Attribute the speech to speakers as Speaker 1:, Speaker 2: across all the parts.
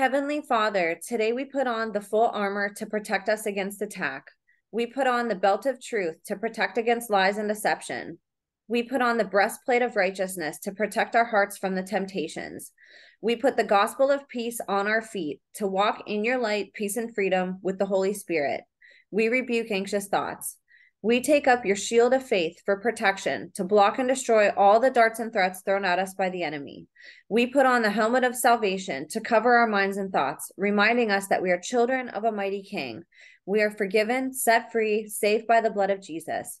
Speaker 1: Heavenly Father, today we put on the full armor to protect us against attack. We put on the belt of truth to protect against lies and deception. We put on the breastplate of righteousness to protect our hearts from the temptations. We put the gospel of peace on our feet to walk in your light, peace, and freedom with the Holy Spirit. We rebuke anxious thoughts. We take up your shield of faith for protection to block and destroy all the darts and threats thrown at us by the enemy. We put on the helmet of salvation to cover our minds and thoughts, reminding us that we are children of a mighty king. We are forgiven, set free, saved by the blood of Jesus.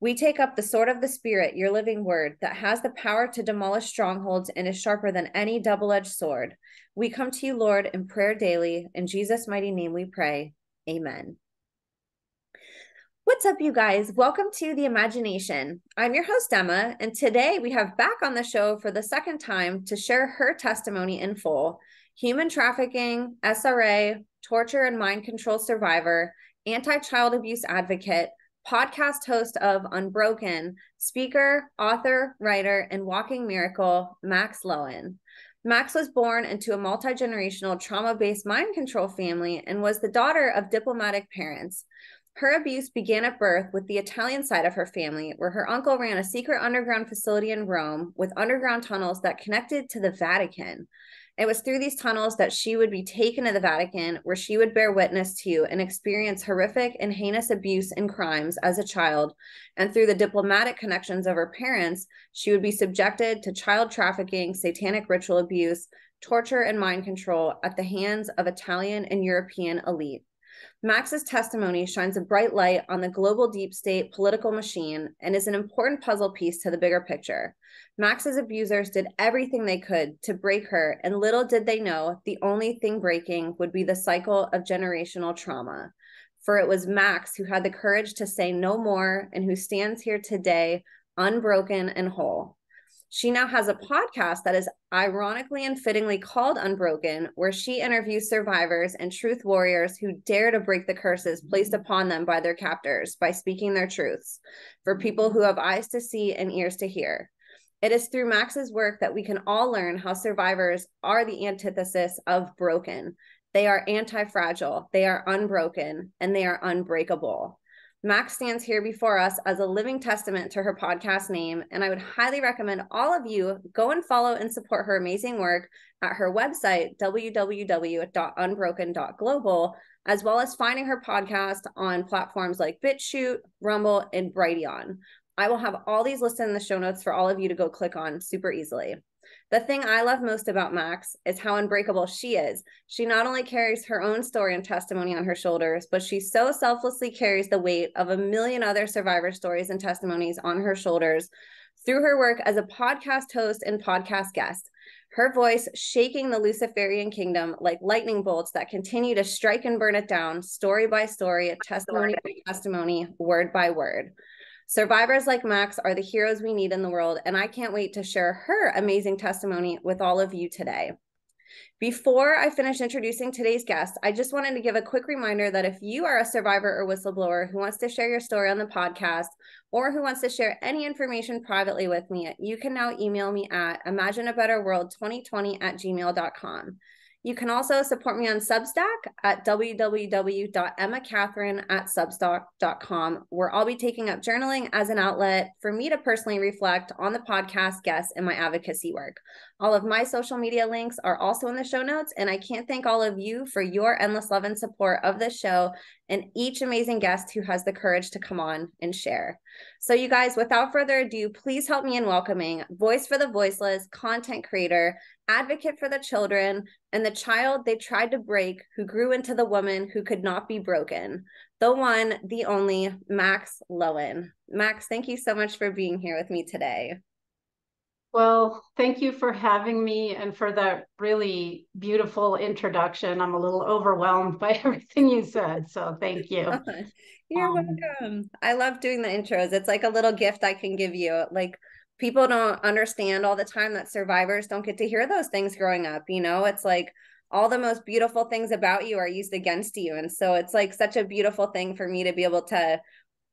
Speaker 1: We take up the sword of the Spirit, your living word, that has the power to demolish strongholds and is sharper than any double edged sword. We come to you, Lord, in prayer daily. In Jesus' mighty name we pray. Amen. What's up, you guys? Welcome to The Imagination. I'm your host, Emma, and today we have back on the show for the second time to share her testimony in full human trafficking, SRA, torture and mind control survivor, anti child abuse advocate, podcast host of Unbroken, speaker, author, writer, and walking miracle, Max Lowen. Max was born into a multi generational trauma based mind control family and was the daughter of diplomatic parents. Her abuse began at birth with the Italian side of her family, where her uncle ran a secret underground facility in Rome with underground tunnels that connected to the Vatican. It was through these tunnels that she would be taken to the Vatican, where she would bear witness to and experience horrific and heinous abuse and crimes as a child. And through the diplomatic connections of her parents, she would be subjected to child trafficking, satanic ritual abuse, torture, and mind control at the hands of Italian and European elite. Max's testimony shines a bright light on the global deep state political machine and is an important puzzle piece to the bigger picture. Max's abusers did everything they could to break her, and little did they know the only thing breaking would be the cycle of generational trauma. For it was Max who had the courage to say no more and who stands here today unbroken and whole. She now has a podcast that is ironically and fittingly called Unbroken, where she interviews survivors and truth warriors who dare to break the curses placed mm-hmm. upon them by their captors by speaking their truths for people who have eyes to see and ears to hear. It is through Max's work that we can all learn how survivors are the antithesis of broken. They are anti fragile, they are unbroken, and they are unbreakable. Max stands here before us as a living testament to her podcast name, and I would highly recommend all of you go and follow and support her amazing work at her website, www.unbroken.global, as well as finding her podcast on platforms like BitChute, Rumble, and Brighteon. I will have all these listed in the show notes for all of you to go click on super easily. The thing I love most about Max is how unbreakable she is. She not only carries her own story and testimony on her shoulders, but she so selflessly carries the weight of a million other survivor stories and testimonies on her shoulders through her work as a podcast host and podcast guest. Her voice shaking the Luciferian kingdom like lightning bolts that continue to strike and burn it down, story by story, testimony by testimony, word by word. Survivors like Max are the heroes we need in the world, and I can't wait to share her amazing testimony with all of you today. Before I finish introducing today's guest, I just wanted to give a quick reminder that if you are a survivor or whistleblower who wants to share your story on the podcast or who wants to share any information privately with me, you can now email me at imagineabetterworld2020 at gmail.com. You can also support me on Substack at www.emmacatherine where I'll be taking up journaling as an outlet for me to personally reflect on the podcast guests and my advocacy work. All of my social media links are also in the show notes, and I can't thank all of you for your endless love and support of this show and each amazing guest who has the courage to come on and share. So, you guys, without further ado, please help me in welcoming Voice for the Voiceless, content creator, advocate for the children, and the child they tried to break who grew into the woman who could not be broken. The one, the only, Max Lowen. Max, thank you so much for being here with me today.
Speaker 2: Well, thank you for having me and for that really beautiful introduction. I'm a little overwhelmed by everything you said. So thank you.
Speaker 1: You're um, welcome. I love doing the intros. It's like a little gift I can give you. Like people don't understand all the time that survivors don't get to hear those things growing up. You know, it's like all the most beautiful things about you are used against you. And so it's like such a beautiful thing for me to be able to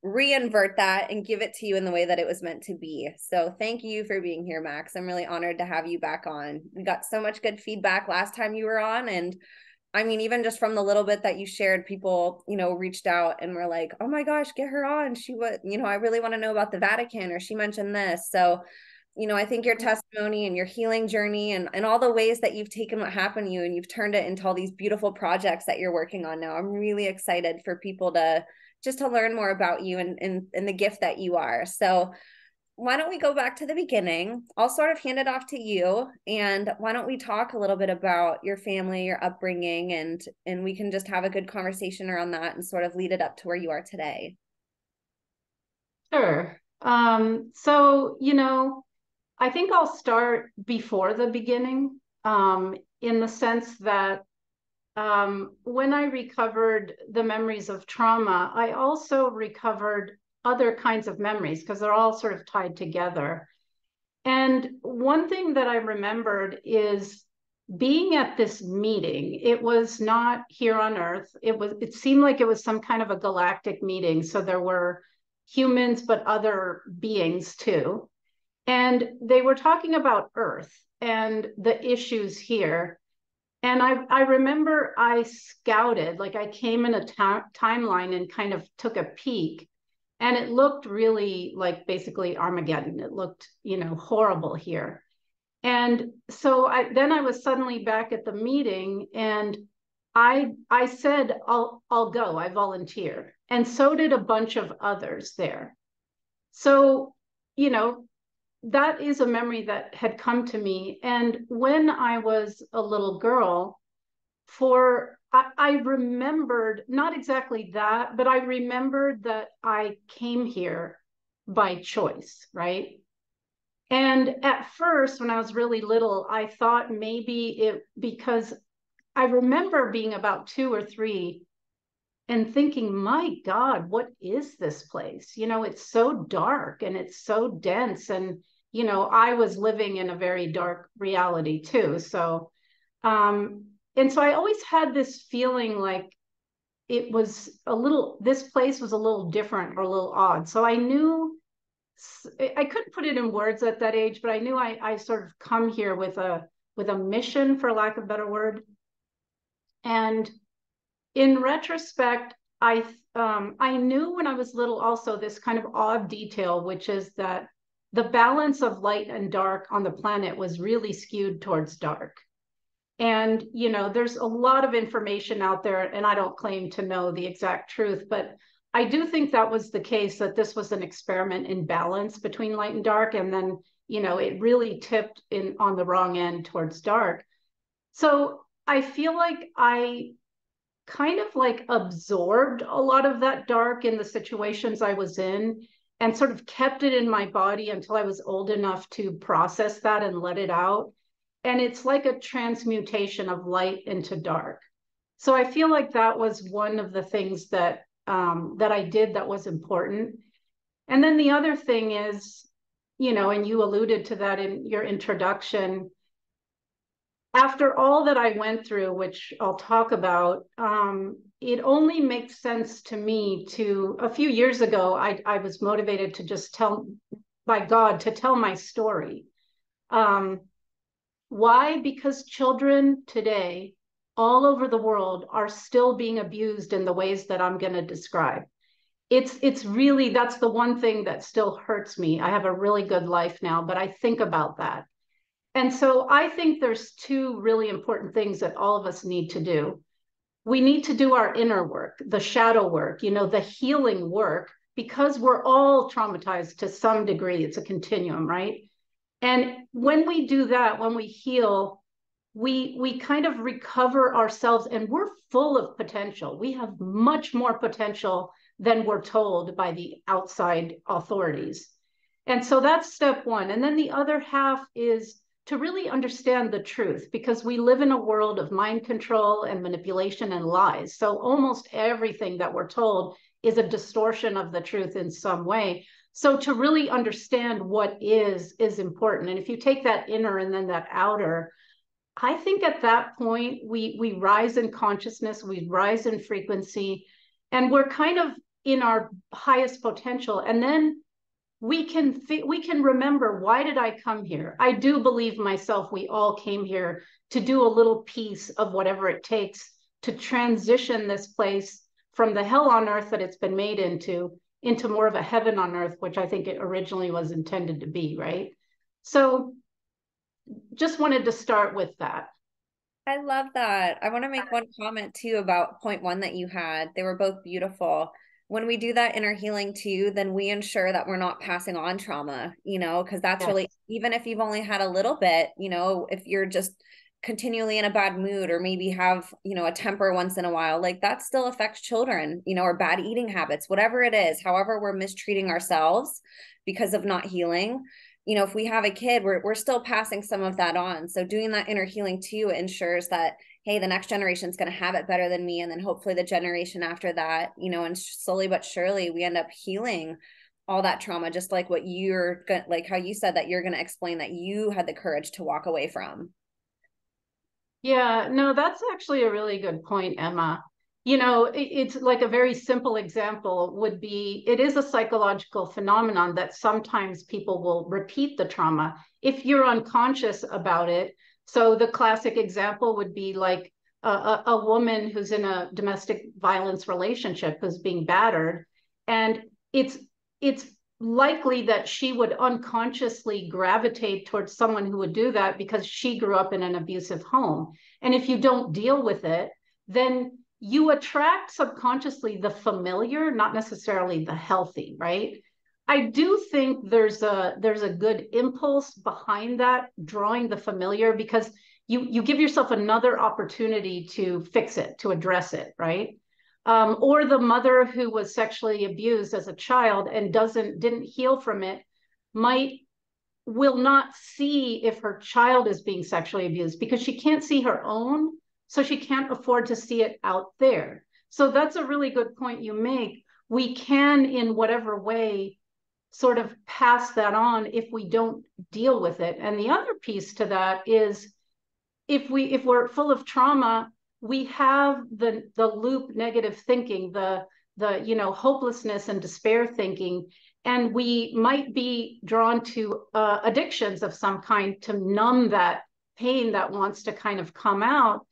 Speaker 1: reinvert that and give it to you in the way that it was meant to be. So thank you for being here, Max. I'm really honored to have you back on. We got so much good feedback last time you were on and I mean, even just from the little bit that you shared, people, you know, reached out and were like, oh my gosh, get her on. She would, you know, I really want to know about the Vatican or she mentioned this. So, you know, I think your testimony and your healing journey and, and all the ways that you've taken what happened to you and you've turned it into all these beautiful projects that you're working on now. I'm really excited for people to just to learn more about you and, and, and the gift that you are. So why don't we go back to the beginning? I'll sort of hand it off to you and why don't we talk a little bit about your family, your upbringing and and we can just have a good conversation around that and sort of lead it up to where you are today.
Speaker 2: Sure. Um so, you know, I think I'll start before the beginning um in the sense that um, when I recovered the memories of trauma, I also recovered other kinds of memories because they're all sort of tied together. And one thing that I remembered is being at this meeting. It was not here on Earth. It was. It seemed like it was some kind of a galactic meeting. So there were humans, but other beings too. And they were talking about Earth and the issues here. And I, I remember I scouted, like I came in a timeline and kind of took a peek. And it looked really like basically Armageddon. It looked, you know, horrible here. And so I then I was suddenly back at the meeting and I I said I'll I'll go. I volunteer. And so did a bunch of others there. So, you know, that is a memory that had come to me. And when I was a little girl, for I, I, remembered not exactly that, but I remembered that I came here by choice, right? And at first, when I was really little, I thought maybe it because I remember being about two or three and thinking, my God, what is this place? You know, it's so dark and it's so dense. And you know, I was living in a very dark reality too. So, um, and so I always had this feeling like it was a little, this place was a little different or a little odd. So I knew, I couldn't put it in words at that age, but I knew I, I sort of come here with a, with a mission, for lack of better word. And in retrospect, I um, I knew when I was little also this kind of odd detail, which is that the balance of light and dark on the planet was really skewed towards dark. And, you know, there's a lot of information out there, and I don't claim to know the exact truth, but I do think that was the case that this was an experiment in balance between light and dark. And then, you know, it really tipped in on the wrong end towards dark. So I feel like I kind of like absorbed a lot of that dark in the situations I was in and sort of kept it in my body until I was old enough to process that and let it out. And it's like a transmutation of light into dark. So I feel like that was one of the things that um, that I did that was important. And then the other thing is, you know, and you alluded to that in your introduction. After all that I went through, which I'll talk about, um, it only makes sense to me to a few years ago i i was motivated to just tell by god to tell my story um why? Because children today all over the world are still being abused in the ways that i'm going to describe. It's it's really that's the one thing that still hurts me. I have a really good life now but i think about that. And so i think there's two really important things that all of us need to do. We need to do our inner work, the shadow work, you know, the healing work, because we're all traumatized to some degree. It's a continuum, right? And when we do that, when we heal, we we kind of recover ourselves and we're full of potential. We have much more potential than we're told by the outside authorities. And so that's step 1. And then the other half is to really understand the truth because we live in a world of mind control and manipulation and lies. So almost everything that we're told is a distortion of the truth in some way. So to really understand what is is important. And if you take that inner and then that outer, I think at that point we we rise in consciousness, we rise in frequency, and we're kind of in our highest potential and then we can we can remember why did i come here i do believe myself we all came here to do a little piece of whatever it takes to transition this place from the hell on earth that it's been made into into more of a heaven on earth which i think it originally was intended to be right? So just wanted to start with that.
Speaker 1: I love that. I want to make one comment too about point one that you had. They were both beautiful. When we do that inner healing too, then we ensure that we're not passing on trauma, you know, because that's yes. really, even if you've only had a little bit, you know, if you're just continually in a bad mood or maybe have, you know, a temper once in a while, like that still affects children, you know, or bad eating habits, whatever it is, however we're mistreating ourselves because of not healing. You know, if we have a kid, we're, we're still passing some of that on. So doing that inner healing too ensures that hey the next generation is going to have it better than me and then hopefully the generation after that you know and slowly but surely we end up healing all that trauma just like what you're like how you said that you're going to explain that you had the courage to walk away from
Speaker 2: yeah no that's actually a really good point emma. You know it, it's like a very simple example would be it is a psychological phenomenon that sometimes people will repeat the trauma if you're unconscious about it. So the classic example would be like a, a, a woman who's in a domestic violence relationship who's being battered, and it's it's likely that she would unconsciously gravitate towards someone who would do that because she grew up in an abusive home. And if you don't deal with it, then you attract subconsciously the familiar, not necessarily the healthy, right? I do think there's a there's a good impulse behind that drawing the familiar because you you give yourself another opportunity to fix it to address it right um, or the mother who was sexually abused as a child and doesn't didn't heal from it might will not see if her child is being sexually abused because she can't see her own so she can't afford to see it out there so that's a really good point you make we can in whatever way sort of pass that on if we don't deal with it. And the other piece to that is if we if we're full of trauma, we have the the loop negative thinking, the the you know hopelessness and despair thinking. And we might be drawn to uh, addictions of some kind to numb that pain that wants to kind of come out.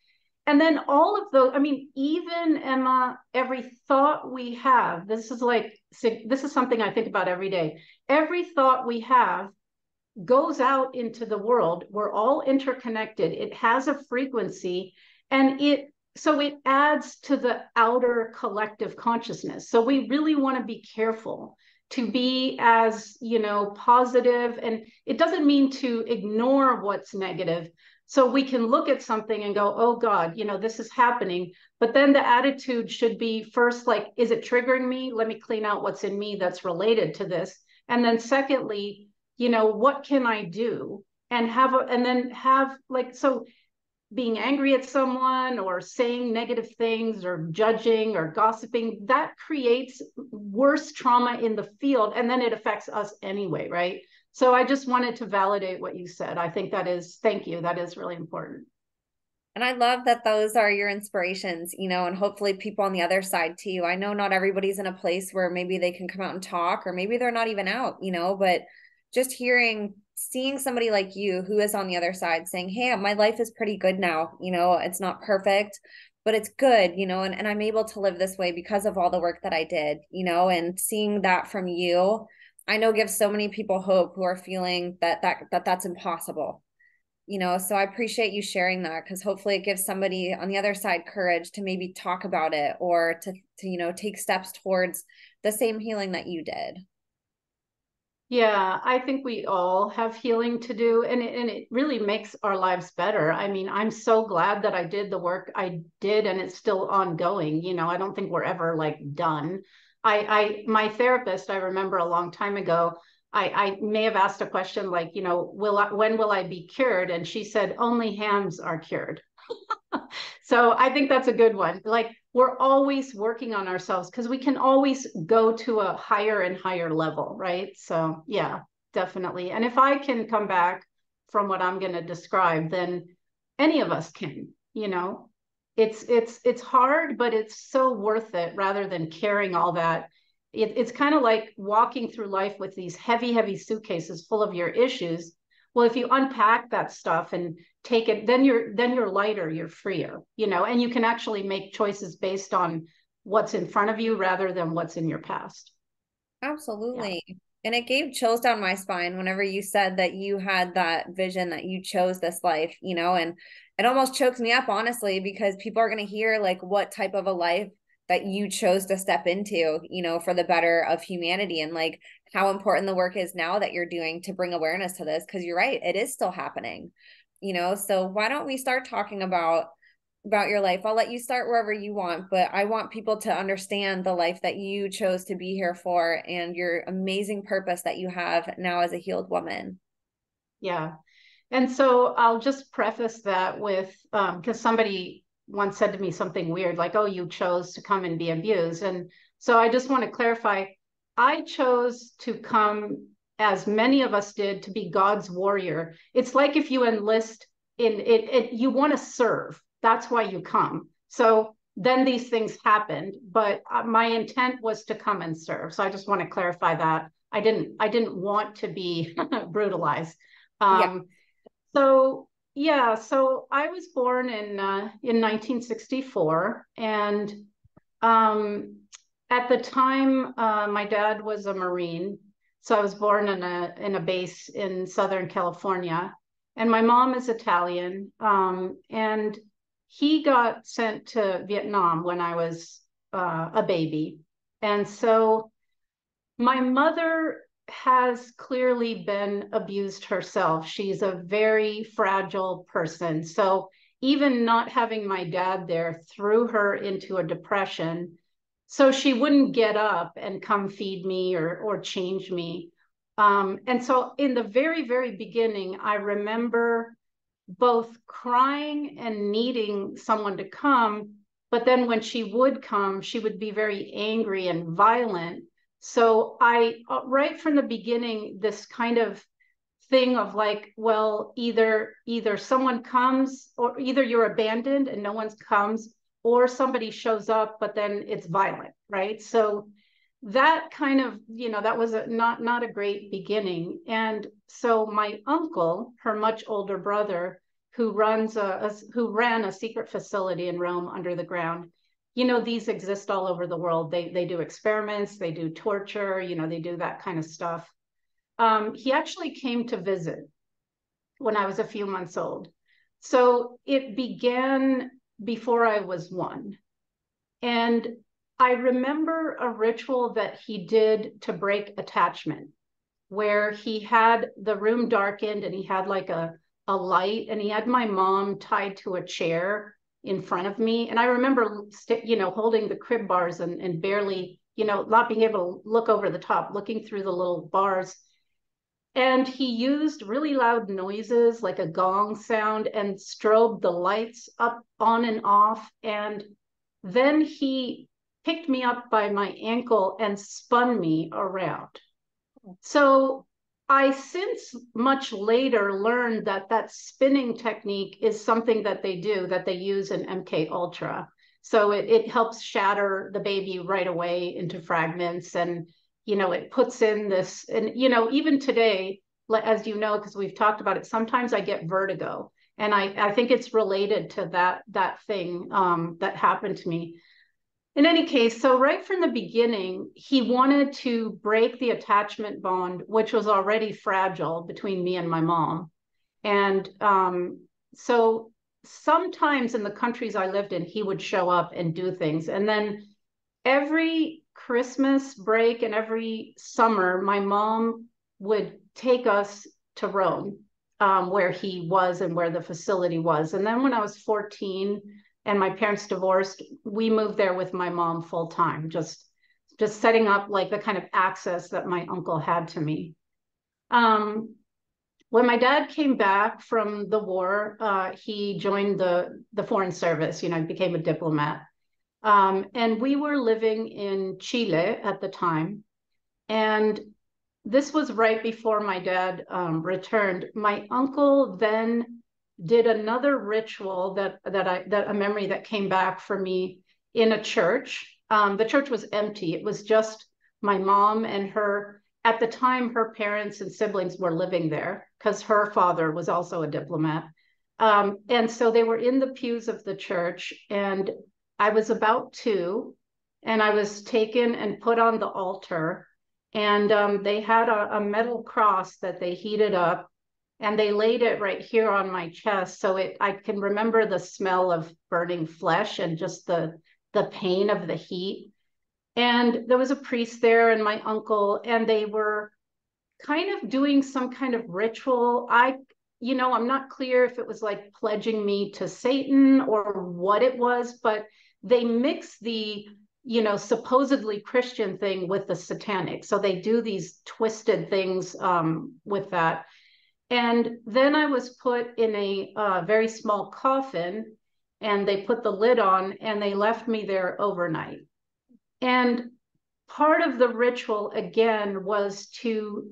Speaker 2: And then all of those i mean even emma every thought we have this is like this is something i think about every day. Every thought we have goes out into the world. We're all interconnected. It has a frequency and it so it adds to the outer collective consciousness so we really want to be careful to be as you know positive and it doesn't mean to ignore what's negative so we can look at something and go, oh God, you know, this is happening. But then the attitude should be first, like, is it triggering me? Let me clean out what's in me that's related to this. And then secondly, you know, what can I do? And have a, and then have like, so being angry at someone or saying negative things or judging or gossiping, that creates worse trauma in the field. And then it affects us anyway, right? So I just wanted to validate what you said. I think that is, thank you. That is really important.
Speaker 1: And I love that those are your inspirations, you know, and hopefully people on the other side too. I know not everybody's in a place where maybe they can come out and talk, or maybe they're not even out, you know, but just hearing, seeing somebody like you who is on the other side saying, Hey, my life is pretty good now. You know, it's not perfect, but it's good, you know, and, and I'm able to live this way because of all the work that I did, you know, and seeing that from you I know gives so many people hope who are feeling that that that that's impossible. You know, so I appreciate you sharing that because hopefully it gives somebody on the other side courage to maybe talk about it or to to you know take steps towards the same healing that you did.
Speaker 2: Yeah, I think we all have healing to do, and it, and it really makes our lives better. I mean, I'm so glad that I did the work I did, and it's still ongoing. You know, I don't think we're ever like done. I, I my therapist, I remember a long time ago, I, I may have asked a question like, you know, will I, when will I be cured? And she said, only hams are cured. so I think that's a good one. Like we're always working on ourselves because we can always go to a higher and higher level, right? So yeah, definitely. And if I can come back from what I'm going to describe, then any of us can, you know, it's it's it's hard but it's so worth it rather than carrying all that it, it's kind of like walking through life with these heavy, heavy suitcases full of your issues. Well, if you unpack that stuff and take it, then you're then you're lighter, you're freer, you know, and you can actually make choices based on what's in front of you rather than what's in your past.
Speaker 1: Absolutely. Yeah. And it gave chills down my spine whenever you said that you had that vision that you chose this life, you know, and it almost chokes me up, honestly, because people are going to hear like what type of a life that you chose to step into, you know, for the better of humanity and like how important the work is now that you're doing to bring awareness to this. Cause you're right, it is still happening, you know. So why don't we start talking about about your life. I'll let you start wherever you want, but I want people to understand the life that you chose to be here for and your amazing purpose that you have now as a healed woman.
Speaker 2: Yeah. And so I'll just preface that with because um, somebody once said to me something weird, like, oh, you chose to come and be abused. And so I just want to clarify I chose to come, as many of us did, to be God's warrior. It's like if you enlist in it, it you want to serve that's why you come. So then these things happened, but uh, my intent was to come and serve. So I just want to clarify that. I didn't I didn't want to be brutalized. Um, yeah. So yeah, so I was born in uh, in 1964, and um, at the time, uh, my dad was a Marine, so I was born in a in a base in Southern California, and my mom is Italian, um, and he got sent to Vietnam when I was uh, a baby. And so my mother has clearly been abused herself. She's a very fragile person. So even not having my dad there threw her into a depression. So she wouldn't get up and come feed me or, or change me. Um, and so in the very, very beginning, I remember both crying and needing someone to come. But then when she would come, she would be very angry and violent. So I, uh, right from the beginning, this kind of thing of like, well, either either someone comes or either you're abandoned and no one comes, or somebody shows up, but then it's violent, right? So that kind of, you know, that was a, not not a great beginning. And so my uncle, her much older brother, who runs a, a, who ran a secret facility in Rome under the ground. You know, these exist all over the world. They they do experiments, they do torture, you know, they do that kind of stuff. Um, he actually came to visit when I was a few months old. So it began before I was one. And I remember a ritual that he did to break attachment, where he had the room darkened and he had like a a light and he had my mom tied to a chair in front of me. And I remember, st- you know, holding the crib bars and, and barely, you know, not being able to look over the top, looking through the little bars. And he used really loud noises like a gong sound and strobed the lights up on and off. And then he picked me up by my ankle and spun me around. So I since much later learned that that spinning technique is something that they do that they use in MK Ultra. So it, it helps shatter the baby right away into fragments and you know it puts in this and you know even today as you know because we've talked about it sometimes I get vertigo and I I think it's related to that that thing um, that happened to me in any case, so right from the beginning, he wanted to break the attachment bond, which was already fragile between me and my mom. And um, so sometimes in the countries I lived in, he would show up and do things. And then every Christmas break and every summer, my mom would take us to Rome, um, where he was and where the facility was. And then when I was 14, and my parents divorced, we moved there with my mom full time, just just setting up like the kind of access that my uncle had to me. Um, when my dad came back from the war, uh, he joined the the foreign service. You know, became a diplomat, um, and we were living in Chile at the time, and this was right before my dad um, returned. My uncle then did another ritual that that I that a memory that came back for me in a church. Um, the church was empty. It was just my mom and her, at the time, her parents and siblings were living there because her father was also a diplomat. Um, and so they were in the pews of the church, and I was about two, and I was taken and put on the altar. And um, they had a, a metal cross that they heated up and they laid it right here on my chest so it i can remember the smell of burning flesh and just the the pain of the heat and there was a priest there and my uncle and they were kind of doing some kind of ritual i you know i'm not clear if it was like pledging me to satan or what it was but they mix the you know supposedly christian thing with the satanic. So they do these twisted things um, with that. And then I was put in a uh, very small coffin and they put the lid on and they left me there overnight. And part of the ritual, again, was to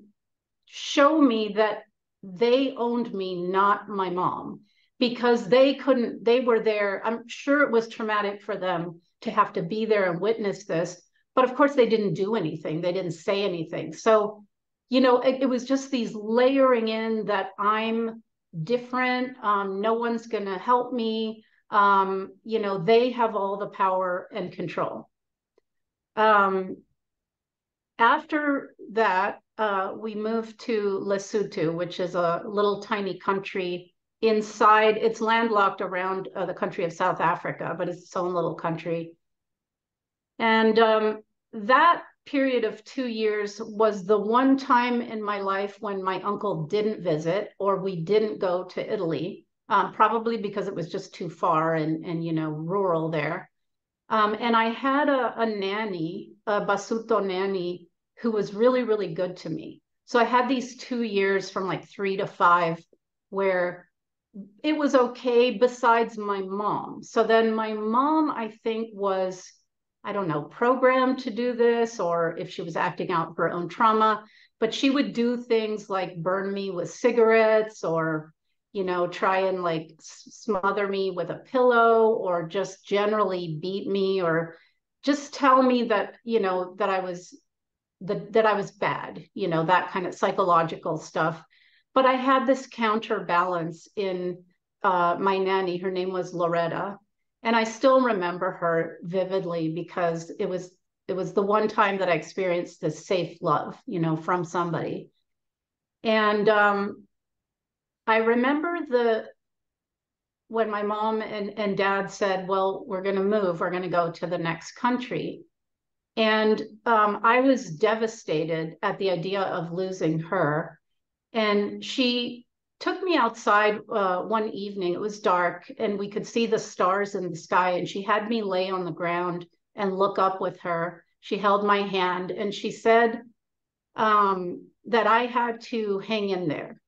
Speaker 2: show me that they owned me, not my mom, because they couldn't, they were there. I'm sure it was traumatic for them to have to be there and witness this. But of course, they didn't do anything, they didn't say anything. So you know, it, it, was just these layering in that I'm different. Um, no one's going to help me. Um, you know, they have all the power and control. Um, after that, uh, we moved to Lesotho, which is a little tiny country inside. It's landlocked around uh, the country of South Africa, but it's its own little country. And um, that period of two years was the one time in my life when my uncle didn't visit or we didn't go to Italy, um, probably because it was just too far and, and you know, rural there. Um, and I had a, a nanny, a Basuto nanny, who was really, really good to me. So I had these two years from like three to five where it was okay besides my mom. So then my mom, I think, was I don't know, programmed to do this or if she was acting out her own trauma, but she would do things like burn me with cigarettes or, you know, try and like smother me with a pillow or just generally beat me or just tell me that, you know, that I was the, that I was bad, you know, that kind of psychological stuff. But I had this counterbalance in uh, my nanny. Her name was Loretta and I still remember her vividly because it was it was the one time that I experienced this safe love, you know, from somebody. And um, I remember the when my mom and, and dad said, Well, we're going to move, we're going to go to the next country. And um, I was devastated at the idea of losing her. And she took me outside uh, one evening. It was dark and we could see the stars in the sky. And she had me lay on the ground and look up with her. She held my hand and she said um, that I had to hang in there.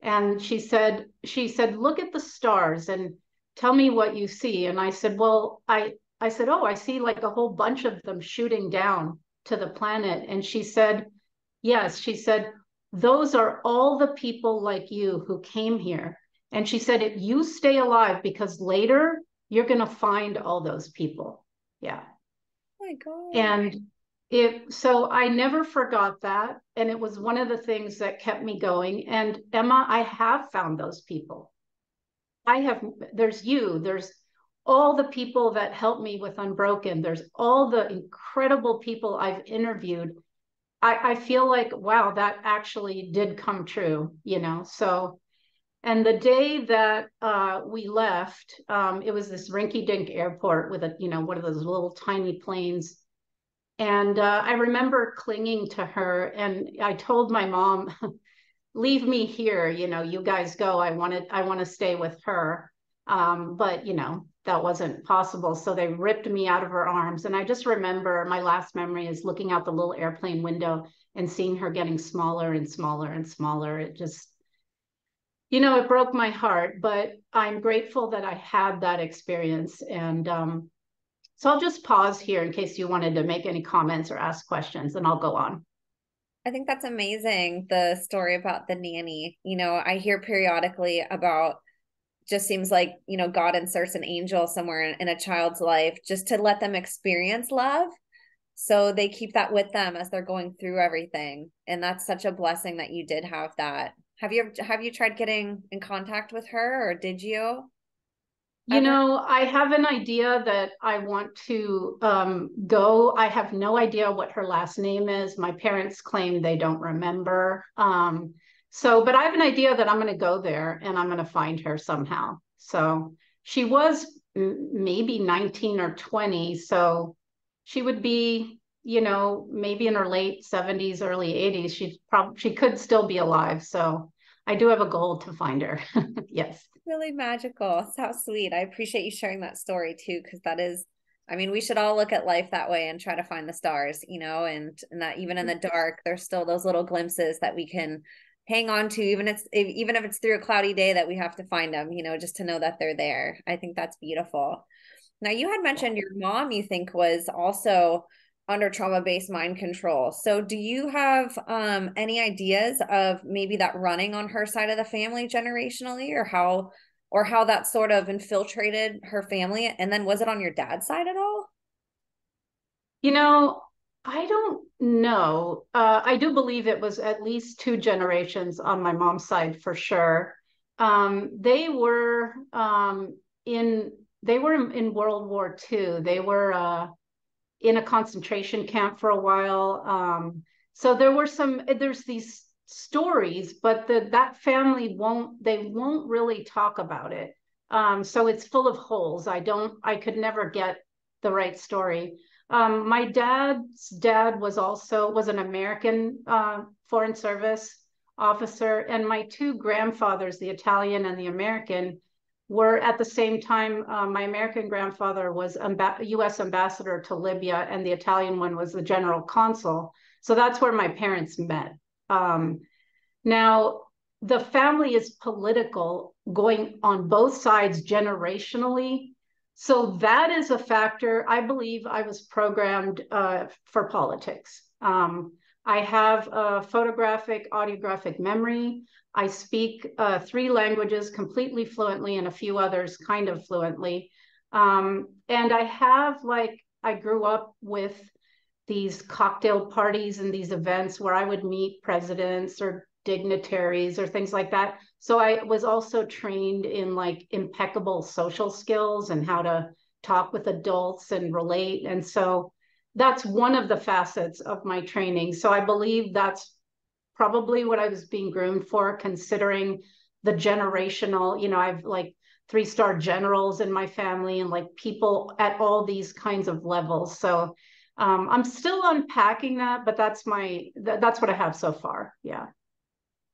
Speaker 2: And she said, she said, look at the stars and tell me what you see. And I said, well, I, I said, oh, I see like a whole bunch of them shooting down to the planet. And she said, yes, she said, those are all the people like you who came here. And she said, if you stay alive, because later you're going to find all those people. Yeah.
Speaker 1: Oh my God.
Speaker 2: And it, so I never forgot that. And it was one of the things that kept me going. And Emma, I have found those people. I have, there's you, there's all the people that helped me with Unbroken, there's all the incredible people I've interviewed I, I feel like, wow, that actually did come true, you know? So, and the day that uh, we left, um, it was this rinky dink airport with a, you know, one of those little tiny planes. And uh, I remember clinging to her and I told my mom, leave me here, you know, you guys go. I wanted, I want to stay with her. Um, but, you know, that wasn't possible. So they ripped me out of her arms. And I just remember my last memory is looking out the little airplane window and seeing her getting smaller and smaller and smaller. It just, you know, it broke my heart, but I'm grateful that I had that experience. And um, so I'll just pause here in case you wanted to make any comments or ask questions, and I'll go on.
Speaker 1: I think that's amazing. The story about the nanny. You know, I hear periodically about just seems like you know god inserts an angel somewhere in, in, a child's life just to let them experience love So they keep that with them as they're going through everything. And that's such a blessing that you did have that. Have you have you tried getting in contact with her or did you?
Speaker 2: You know, I have an idea that I want to um, go. I have no idea what her last name is. My parents claim they don't remember. Um, so, but I have an idea that I'm going to go there and I'm going to find her somehow. So she was maybe 19 or 20. So she would be, you know, maybe in her late 70s, early 80s. She's probably she could still be alive. So I do have a goal to find her. yes.
Speaker 1: Really magical. So sweet. I appreciate you sharing that story too, because that is I mean, we should all look at life that way and try to find the stars, you know, and, and that even in mm-hmm. the dark, there's still those little glimpses that we can hang on to, even if it's even if it's through a cloudy day that we have to find them, you know, just to know that they're there. I think that's beautiful. Now, you had mentioned your mom, you think, was also under trauma based mind control. So, do you have um, any ideas of maybe that running on her side of the family generationally, or how, or how that sort of infiltrated her family? And then, was it on your dad's side at all?
Speaker 2: You know, I don't know. Uh, I do believe it was at least two generations on my mom's side for sure. Um, they were um, in they were in World War II. They were uh, in a concentration camp for a while. Um, so there were some. There's these stories, but the that family won't. They won't really talk about it. Um, so it's full of holes. I don't. I could never get the right story. Um, my dad's dad was also was an American uh, Foreign Service officer, and my two grandfathers, the Italian and the American, were at the same time, uh, my American grandfather was amb- US ambassador to Libya, and the Italian one was the general consul. So that's where my parents met. Um, now, the family is political, going on both sides generationally. So that is a factor. I believe I was programmed uh, for politics. Um, I have a photographic, audiographic memory. I speak uh, three languages completely fluently and a few others kind of fluently. Um, and I have like, I grew up with these cocktail parties and these events where I would meet presidents or dignitaries or things like that. So I was also trained in like impeccable social skills and how to talk with adults and relate. And so that's one of the facets of my training. So I believe that's probably what I was being groomed for, considering the generational, you know, I've like three star generals in my family and like people at all these kinds of levels. So um, I'm still unpacking that, but that's my, th- that's what I have so far. Yeah.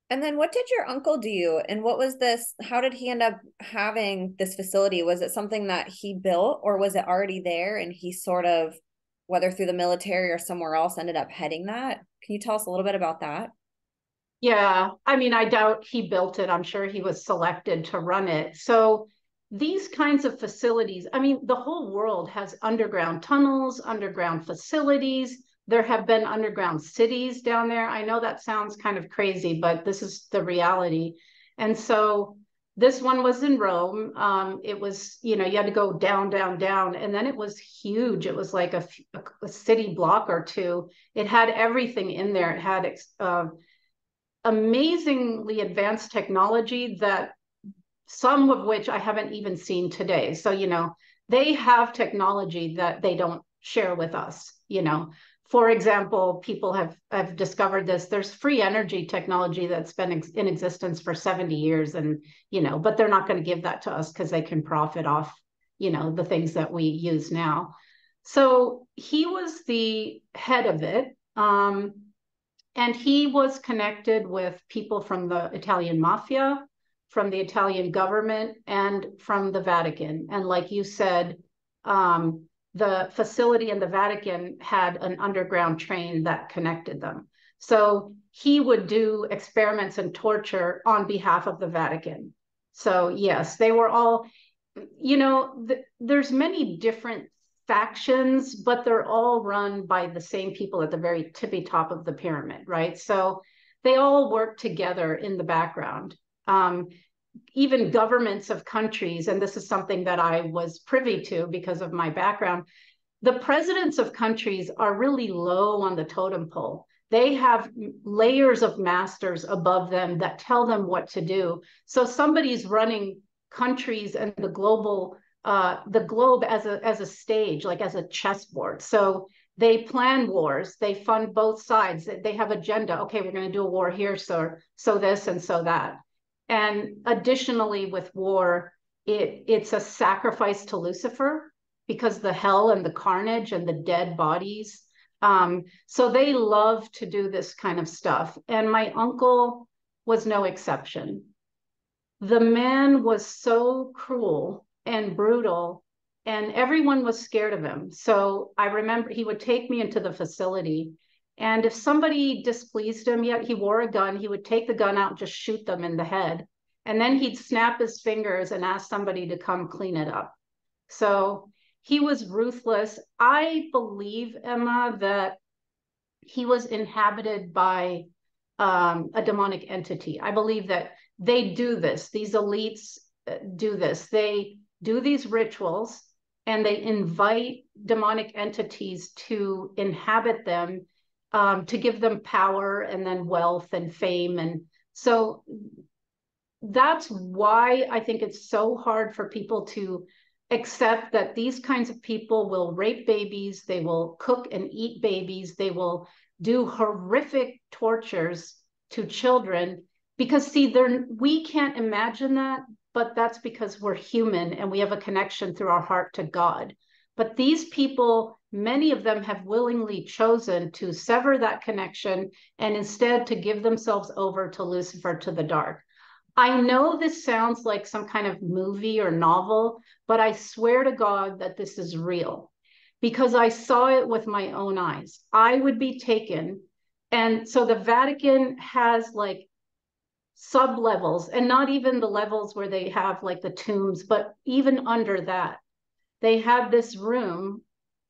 Speaker 1: And then what did your uncle do? And what was this? How did he end up having this facility? Was it something that he built or was it already there and he sort of, whether through the military or somewhere else, ended up heading that? Can you tell us a little bit about that?
Speaker 2: Yeah, I mean, I doubt he built it. I'm sure he was selected to run it. So these kinds of facilities, I mean, the whole world has underground tunnels, underground facilities. There have been underground cities down there. I know that sounds kind of crazy, but this is the reality. And so this one was in Rome. Um, it was, you know, you had to go down, down, down. And then it was huge. It was like a, a city block or two. It had everything in there. It had uh, amazingly advanced technology that some of which I haven't even seen today. So, you know, they have technology that they don't share with us, you know. For example, people have have discovered this. There's free energy technology that's been ex- in existence for 70 years and, you know, but they're not going to give that to us cuz they can profit off, you know, the things that we use now. So, he was the head of it. Um, and he was connected with people from the Italian mafia, from the Italian government, and from the Vatican. And like you said, um, the facility in the Vatican had an underground train that connected them. So he would do experiments and torture on behalf of the Vatican. So yes, they were all, you know, th- there's many different factions, but they're all run by the same people at the very tippy top of the pyramid, right? So they all work together in the background. Um, even governments of countries, and this is something that I was privy to because of my background, the presidents of countries are really low on the totem pole. They have layers of masters above them that tell them what to do. So somebody's running countries and the global uh, the globe as a as a stage, like as a chessboard. So they plan wars, they fund both sides, they have agenda. Okay, we're going to do a war here, so so this and so that. And additionally, with war, it it's a sacrifice to Lucifer because the hell and the carnage and the dead bodies. Um, so they love to do this kind of stuff. And my uncle was no exception. The man was so cruel and brutal, and everyone was scared of him. So I remember he would take me into the facility. And if somebody displeased him, yet he wore a gun, he would take the gun out and just shoot them in the head. And then he'd snap his fingers and ask somebody to come clean it up. So he was ruthless. I believe, Emma, that he was inhabited by um, a demonic entity. I believe that they do this. These elites uh, do this. They do these rituals and they invite demonic entities to inhabit them um, to give them power and then wealth and fame. And so that's why I think it's so hard for people to accept that these kinds of people will rape babies, they will cook and eat babies, they will do horrific tortures to children because see we can't imagine that but that's because we're human and we have a connection through our heart to God. But these people, many of them have willingly chosen to sever that connection and instead to give themselves over to Lucifer to the dark. I know this sounds like some kind of movie or novel, but I swear to God that this is real because I saw it with my own eyes. I would be taken. And so the Vatican has like sub levels and not even the levels where they have like the tombs, but even under that, they had this room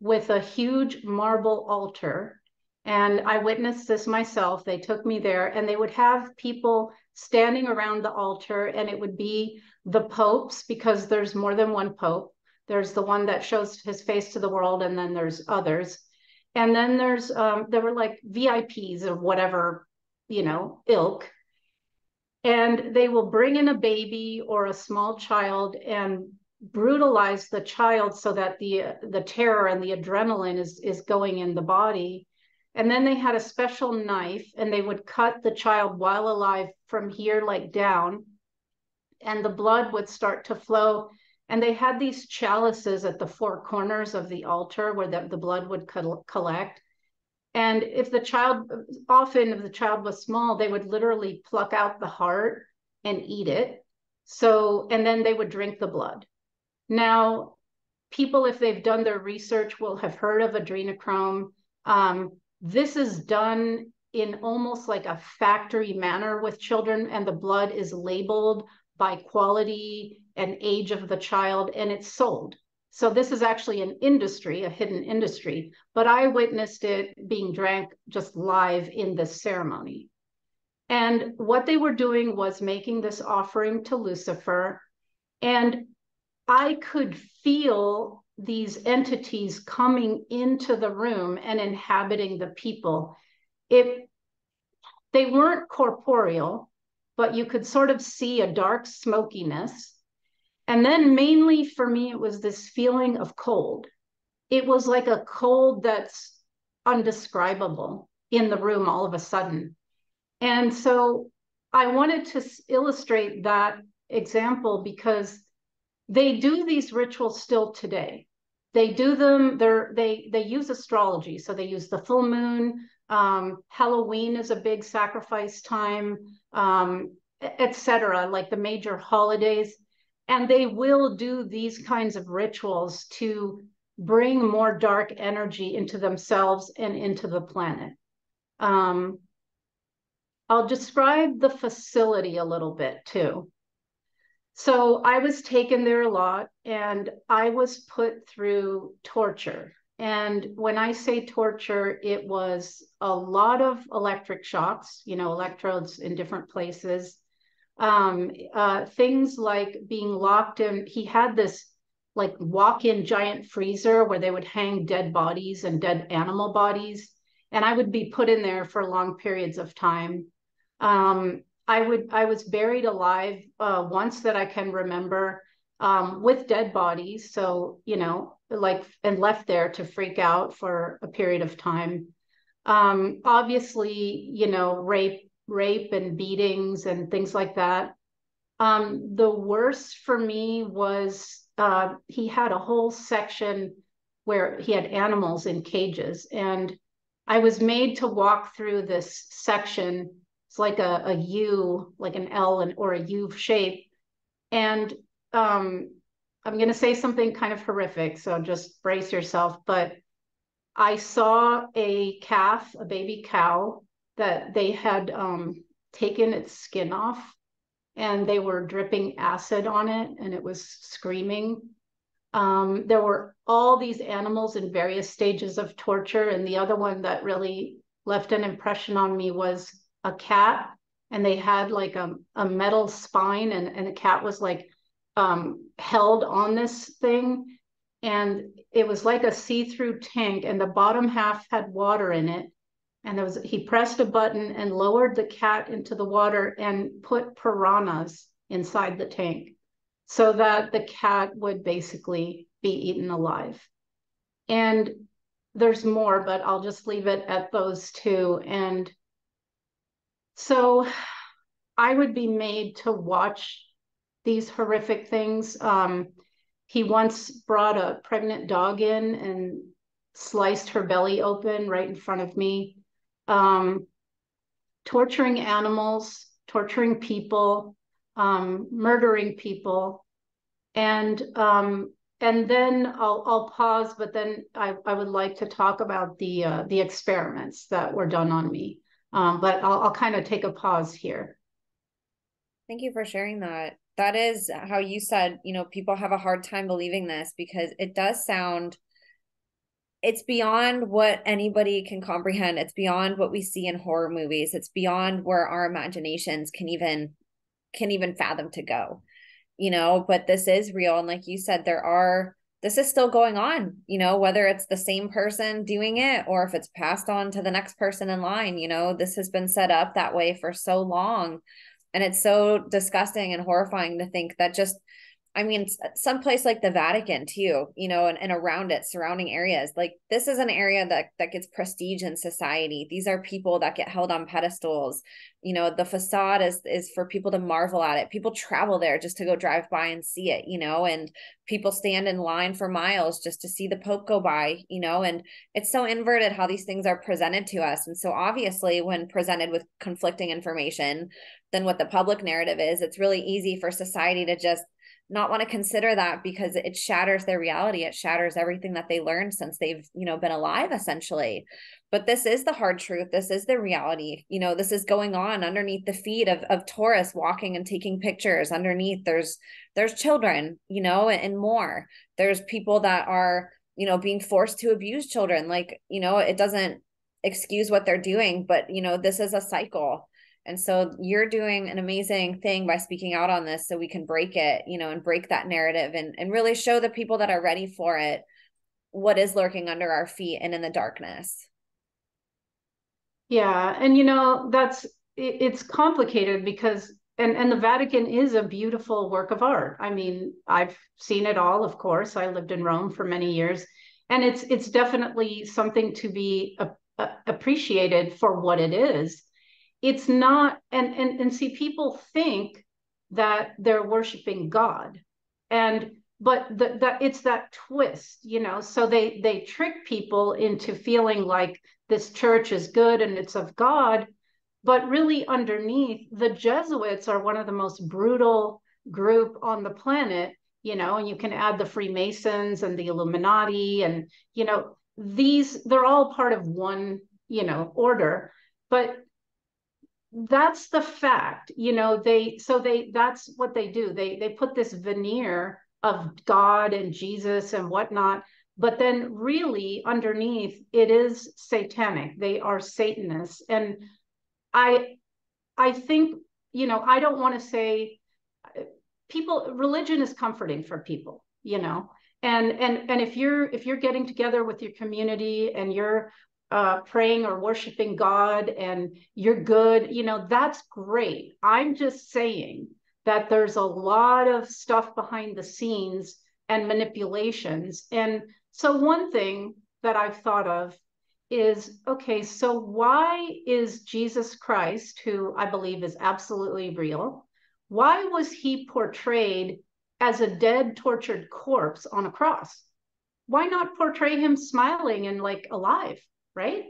Speaker 2: with a huge marble altar. And I witnessed this myself. They took me there and they would have people standing around the altar, and it would be the popes because there's more than one pope. There's the one that shows his face to the world, and then there's others. And then there's, um, there were like VIPs of whatever, you know, ilk and they will bring in a baby or a small child and brutalize the child so that the the terror and the adrenaline is is going in the body and then they had a special knife and they would cut the child while alive from here like down and the blood would start to flow and they had these chalices at the four corners of the altar where the, the blood would co- collect and if the child, often if the child was small, they would literally pluck out the heart and eat it. So, and then they would drink the blood. Now, people, if they've done their research, will have heard of adrenochrome. Um, this is done in almost like a factory manner with children, and the blood is labeled by quality and age of the child, and it's sold. So this is actually an industry, a hidden industry, but I witnessed it being drank just live in this ceremony. And what they were doing was making this offering to Lucifer. And I could feel these entities coming into the room and inhabiting the people. It they weren't corporeal, but you could sort of see a dark smokiness and then mainly for me, it was this feeling of cold. It was like a cold that's undescribable in the room all of a sudden. And so I wanted to illustrate that example because they do these rituals still today. They do them, they're, they, they use astrology. So they use the full moon. Um, Halloween is a big sacrifice time, um, etc. like the major holidays and they will do these kinds of rituals to bring more dark energy into themselves and into the planet. Um, I'll describe the facility a little bit too. So I was taken there a lot and I was put through torture. And when I say torture, it was a lot of electric shocks, you know, electrodes in different places, um, uh, things like being locked in. He had this like walk-in giant freezer where they would hang dead bodies and dead animal bodies and i would be put in there for long periods of time um, i would i was buried alive uh, once that i can remember um, with dead bodies so you know like and left there to freak out for a period of time um, obviously you know rape rape and beatings and things like that um, the worst for me was uh, he had a whole section where he had animals in cages. And I was made to walk through this section. It's like a, a U, like an L and, or a U shape. And um, I'm going to say something kind of horrific, so just brace yourself. But I saw a calf, a baby cow, that they had um, taken its skin off and they were dripping acid on it and it was screaming. Um, there were all these animals in various stages of torture. And the other one that really left an impression on me was a cat. And they had like a, a metal spine, and, and the cat was like um, held on this thing. And it was like a see through tank, and the bottom half had water in it and there was he pressed a button and lowered the cat into the water and put piranhas inside the tank so that the cat would basically be eaten alive and there's more but i'll just leave it at those two and so i would be made to watch these horrific things. Um, he once brought a pregnant dog in and sliced her belly open right in front of me. Um, torturing animals, torturing people, um, murdering people, and um, and then I'll I'll pause, but then I, I would like to talk about the uh, the experiments that were done on me. Um, but I'll, I'll kind of take a pause here.
Speaker 1: Thank you for sharing that. That is how you said, you know, people have a hard time believing this because it does sound it's beyond what anybody can comprehend. It's beyond what we see in horror movies. It's beyond where our imaginations can even can even fathom to go. You know, but this is real and like you said there are this is still going on, you know, whether it's the same person doing it or if it's passed on to the next person in line, you know, this has been set up that way for so long. And it's so disgusting and horrifying to think that just I mean, some place like the Vatican too, you know, and, and around it, surrounding areas. Like this is an area that that gets prestige in society. These are people that get held on pedestals. You know, the facade is is for people to marvel at it. People travel there just to go drive by and see it, you know, and people stand in line for miles just to see the Pope go by, you know, and it's so inverted how these things are presented to us. And so obviously when presented with conflicting information than what the public narrative is, it's really easy for society to just not want to consider that because it shatters their reality it shatters everything that they learned since they've you know been alive essentially. But this is the hard truth this is the reality you know this is going on underneath the feet of of tourists walking and taking pictures. Underneath there's there's children you know and more. There's people that are you know being forced to abuse children like you know it doesn't excuse what they're doing but you know this is a cycle and so you're doing an amazing thing by speaking out on this so we can break it, you know, and break that narrative and, and really show the people that are ready for it what is lurking under our feet and in the darkness.
Speaker 2: Yeah. And, you know, that's, it, it's complicated because, and, and the Vatican is a beautiful work of art. I mean, I've seen it all, of course. I lived in Rome for many years. And it's, it's definitely something to be a, a, appreciated for what it is it's not and and and see people think that they're worshiping god. And but the, that it's that twist you know so they they trick people into feeling like this church is good and it's of god. But really underneath the jesuits are one of the most brutal group on the planet you know and you can add the freemasons and the illuminati and you know these they're all part of one you know order. But that's the fact you know they so they that's what they do. They they put this veneer of god and jesus and whatnot but then really underneath it is satanic. They are satanists. And i i think you know i don't want to say people religion is comforting for people you know? And and and if you're if you're getting together with your community and you're uh, praying or worshiping God and you're good, you know, that's great. I'm just saying that there's a lot of stuff behind the scenes and manipulations. And so, one thing that I've thought of is okay, so why is Jesus Christ, who I believe is absolutely real, why was he portrayed as a dead, tortured corpse on a cross? Why not portray him smiling and like alive? Right?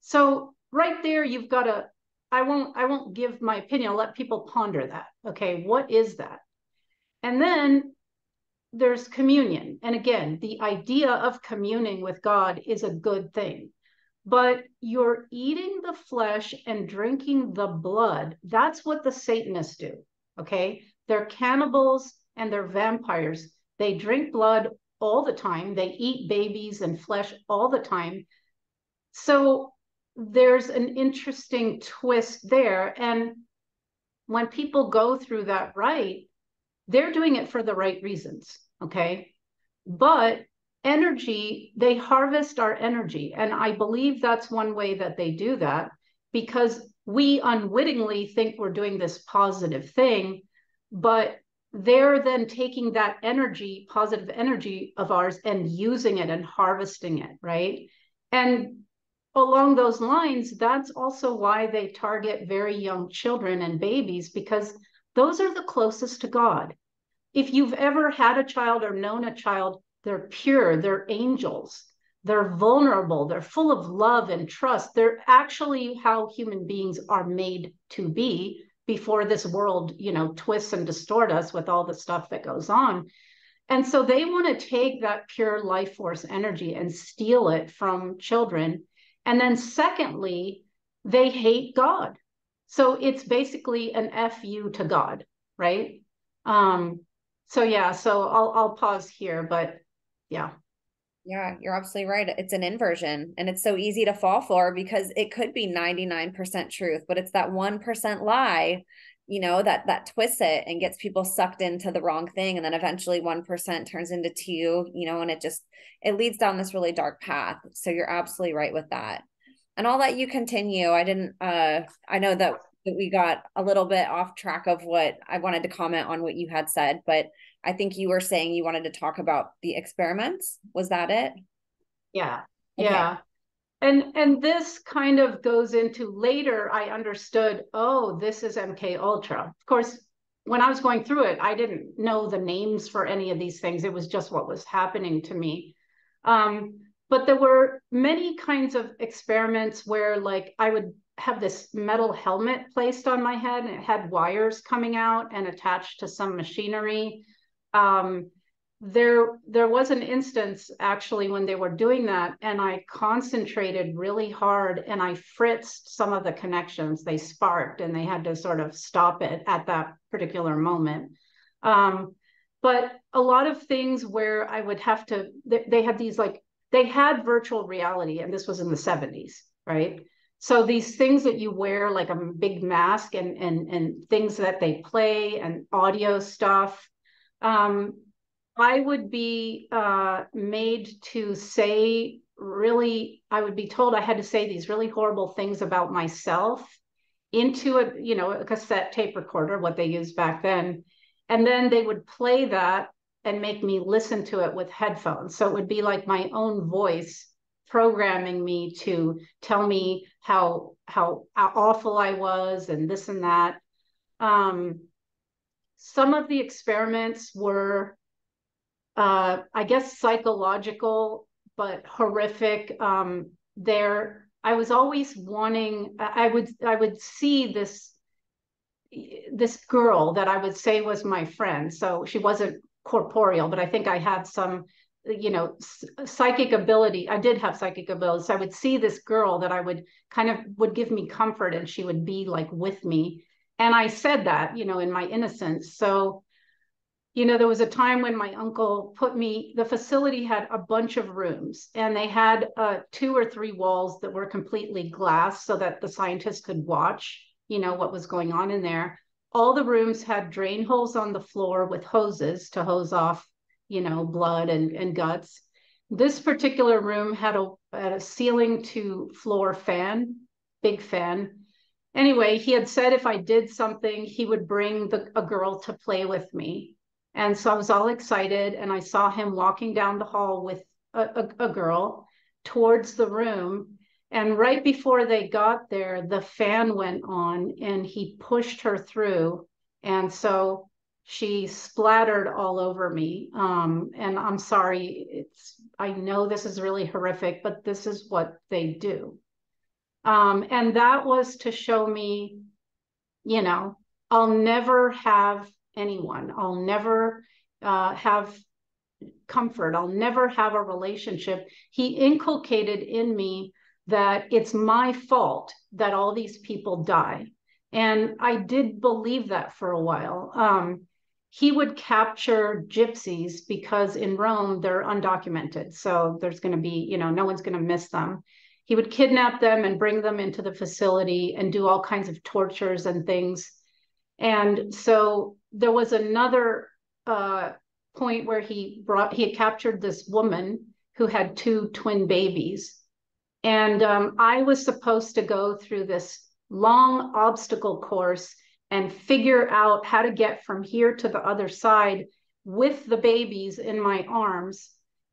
Speaker 2: So right there, you've got to, I won't, I won't give my opinion. I'll let people ponder that. Okay, what is that? And then there's communion. And again, the idea of communing with God is a good thing. But you're eating the flesh and drinking the blood. That's what the Satanists do. Okay. They're cannibals and they're vampires. They drink blood all the time. They eat babies and flesh all the time. So there's an interesting twist there. And when people go through that right, they're doing it for the right reasons. Okay. But energy, they harvest our energy. And I believe that's one way that they do that because we unwittingly think we're doing this positive thing, but they're then taking that energy, positive energy of ours, and using it and harvesting it, right? And along those lines, that's also why they target very young children and babies because those are the closest to God. If you've ever had a child or known a child, they're pure, they're angels, they're vulnerable, they're full of love and trust. They're actually how human beings are made to be before this world, you know, twists and distort us with all the stuff that goes on. And so they want to take that pure life force energy and steal it from children and then secondly, they hate God. So it's basically an FU to God, right? Um, so yeah, so I'll I'll pause here, but yeah.
Speaker 1: Yeah, you're absolutely right. It's an inversion and it's so easy to fall for because it could be 99% truth, but it's that 1% lie, you know, that that twists it and gets people sucked into the wrong thing and then eventually 1% turns into 2, you know, and it just it leads down this really dark path. So you're absolutely right with that. And I'll let you continue. I didn't uh I know that that we got a little bit off track of what I wanted to comment on what you had said, but I think you were saying you wanted to talk about the experiments. Was that it?
Speaker 2: Yeah. Okay. Yeah. And and this kind of goes into later I understood, oh, this is MK Ultra. Of course, when I was going through it, I didn't know the names for any of these things. It was just what was happening to me. Um, but there were many kinds of experiments where like I would have this metal helmet placed on my head and it had wires coming out and attached to some machinery. Um, there, there was an instance actually when they were doing that, and I concentrated really hard and I fritzed some of the connections. They sparked and they had to sort of stop it at that particular moment. Um, but a lot of things where I would have to, they, they had these like they had virtual reality, and this was in the 70s, right? So these things that you wear, like a big mask and and and things that they play and audio stuff. Um, I would be uh, made to say really, I would be told I had to say these really horrible things about myself into a, you know, a cassette tape recorder, what they used back then. And then they would play that and make me listen to it with headphones. So it would be like my own voice programming me to tell me how how, awful I was and this and that. Um, some of the experiments were, uh, I guess, psychological, but horrific. Um, there, I was always wanting. I would I would see this this girl that I would say was my friend. So she wasn't corporeal, but I think I had some, you know, psychic ability. I did have psychic abilities. So I would see this girl that I would kind of would give me comfort and she would be like with me. And I said that, you know, in my innocence. So, you know, there was a time when my uncle put me, the facility had a bunch of rooms and they had uh, two or three walls that were completely glass so that the scientists could watch, you know, what was going on in there all the rooms had drain holes on the floor with hoses to hose off you know, blood and, and guts. This particular room had a, had a ceiling to floor fan, big fan. Anyway, he had said if I did something, he would bring the, a girl to play with me. And so I was all excited, and I saw him walking down the hall with a, a, a girl towards the room. And right before they got there, the fan went on and he pushed her through. And so she splattered all over me. Um, and I'm sorry, it's I know this is really horrific, but this is what they do. Um, and that was to show me, you know, I'll never have anyone. I'll never uh, have comfort. I'll never have a relationship. He inculcated in me that it's my fault that all these people die. And I did believe that for a while. Um, he would capture gypsies because in Rome they're undocumented. So there's going to be, you know, no one's going to miss them. He would kidnap them and bring them into the facility and do all kinds of tortures and things. And so there was another uh, point where he brought, he had captured this woman who had two twin babies. And um, I was supposed to go through this long obstacle course and figure out how to get from here to the other side with the babies in my arms.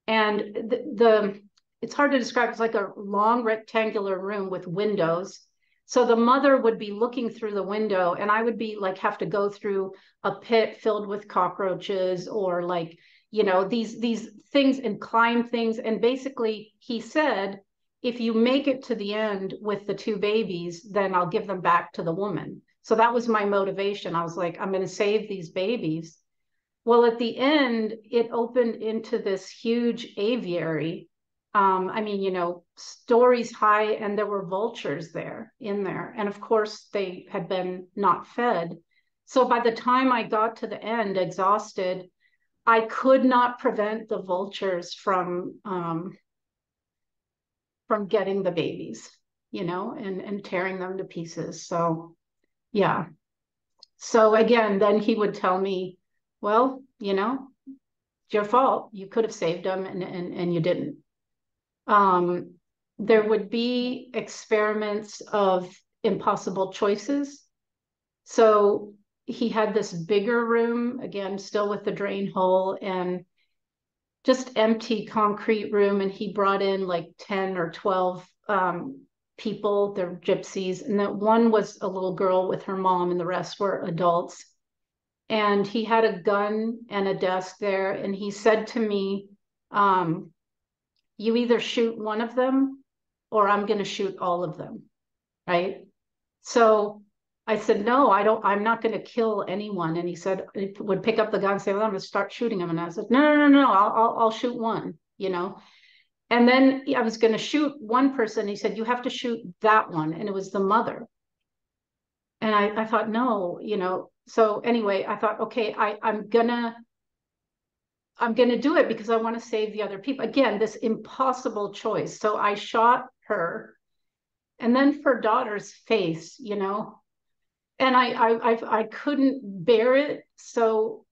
Speaker 2: And the, the it's hard to describe. It's like a long rectangular room with windows. So the mother would be looking through the window, and I would be like have to go through a pit filled with cockroaches or like you know these these things and climb things. And basically, he said, if you make it to the end with the two babies, then I'll give them back to the woman. So that was my motivation. I was like, I'm going to save these babies. Well, at the end, it opened into this huge aviary. Um, I mean, you know, stories high, and there were vultures there in there. And of course, they had been not fed. So by the time I got to the end, exhausted, I could not prevent the vultures from um, from getting the babies, you know, and and tearing them to pieces. So yeah. So again, then he would tell me, well, you know, it's your fault. You could have saved them and, and, and you didn't. Um, there would be experiments of impossible choices. So he had this bigger room, again, still with the drain hole and just empty concrete room. And he brought in like 10 or 12 um, people, they're gypsies, and that one was a little girl with her mom, and the rest were adults. And he had a gun and a desk there, and he said to me, um, You either shoot one of them or I'm going to shoot all of them. Right. So I said, No, I don't, I'm not going to kill anyone. And he said, he would pick up the gun and say, Well, I'm going to start shooting him. And I said, No, no, no, no, I'll, I'll, I'll shoot one, you know. And then I was going to shoot one person. He said, You have to shoot that one. And it was the mother. And I, I thought, No, you know. So anyway, I thought, okay, I, I'm gonna I'm gonna do it because I want to save the other people. Again, this impossible choice. So I shot her and then her daughter's face, you know. And I I I, I couldn't bear it. So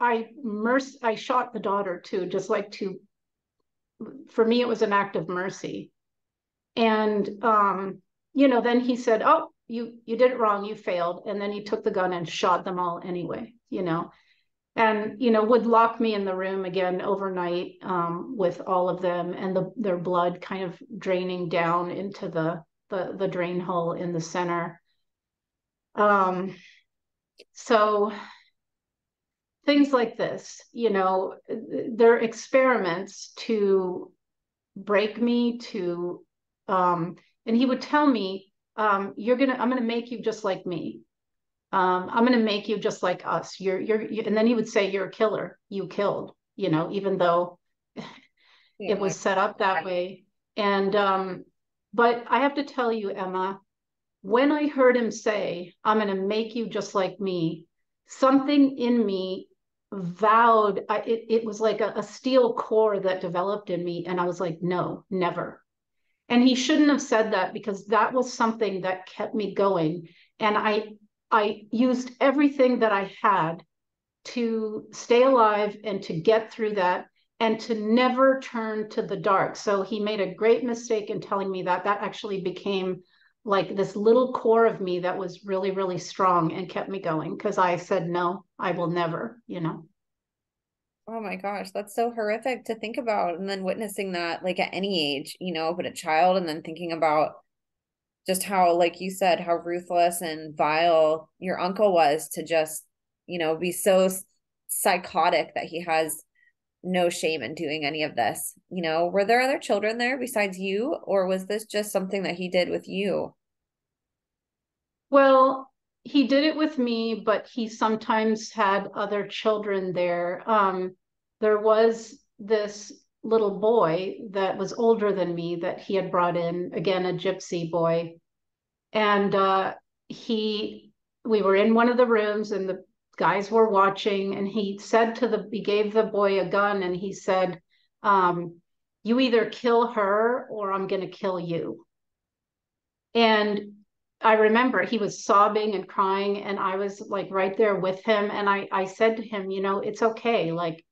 Speaker 2: I merc- I shot the daughter too, just like to for me, it was an act of mercy. And, um, you know, then he said, oh, you, you did it wrong. You failed. And then he took the gun and shot them all anyway, you know, and, you know, would lock me in the room again overnight um, with all of them and the, their blood kind of draining down into the, the, the drain hole in the center. Um, so things like this you know they're experiments to break me to um and he would tell me um you're gonna i'm gonna make you just like me um i'm gonna make you just like us. You're you're you, and then he would say you're a killer. You killed you know even though yeah. it was set up that way. And um but i have to tell you emma when i heard him say i'm gonna make you just like me something in me vowed I, it, it was like a, a steel core that developed in me and i was like no never. And he shouldn't have said that because that was something that kept me going. And i i used everything that i had to stay alive and to get through that and to never turn to the dark. So he made a great mistake in telling me that. That actually became like this little core of me that was really, really strong and kept me going because I said, no, I will never, you know.
Speaker 1: Oh my gosh, that's so horrific to think about. And then witnessing that, like at any age, you know, but a child, and then thinking about just how, like you said, how ruthless and vile your uncle was to just, you know, be so psychotic that he has no shame in doing any of this. You know, were there other children there besides you, or was this just something that he did with you?
Speaker 2: Well, he did it with me, but he sometimes had other children there. Um, there was this little boy that was older than me that he had brought in, again, a gypsy boy. And uh, he, we were in one of the rooms and the guys were watching and he said to the, he gave the boy a gun and he said, um, you either kill her or I'm going to kill you. And I remember he was sobbing and crying, and I was like right there with him. And I, I said to him, you know, it's okay. Like,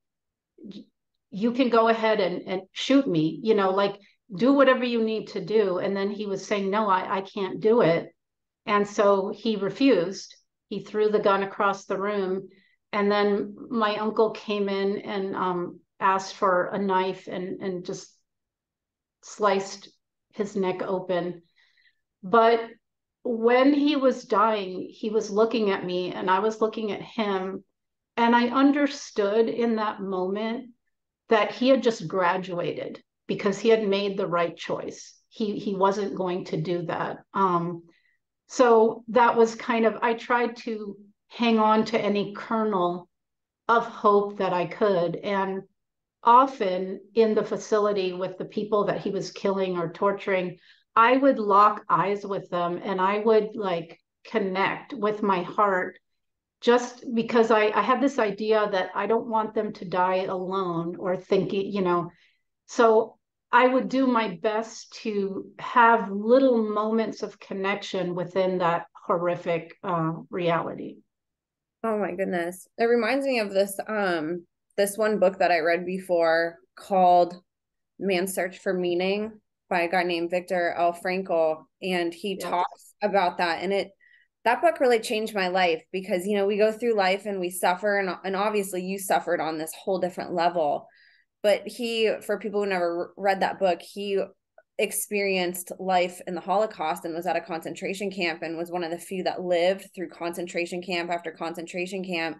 Speaker 2: you can go ahead and, and shoot me, you know, like do whatever you need to do. And then he was saying, no, I, I can't do it. And so he refused. He threw the gun across the room. And then my uncle came in and um, asked for a knife and, and just sliced his neck open. But when he was dying, he was looking at me and I was looking at him. And I understood in that moment that he had just graduated because he had made the right choice. He he wasn't going to do that. Um, so that was kind of I tried to hang on to any kernel of hope that I could. And often in the facility with the people that he was killing or torturing, I would lock eyes with them and I would like connect with my heart just because I, I have this idea that I don't want them to die alone or thinking, you know. So I would do my best to have little moments of connection within that horrific uh, reality.
Speaker 1: Oh my goodness. It reminds me of this um this one book that I read before called Man's Search for Meaning by a guy named Viktor L. Frankl, and he yes. talks about that. And it that book really changed my life because you know we go through life and we suffer, and and obviously you suffered on this whole different level. But he, for people who never read that book, he experienced life in the Holocaust and was at a concentration camp and was one of the few that lived through concentration camp after concentration camp.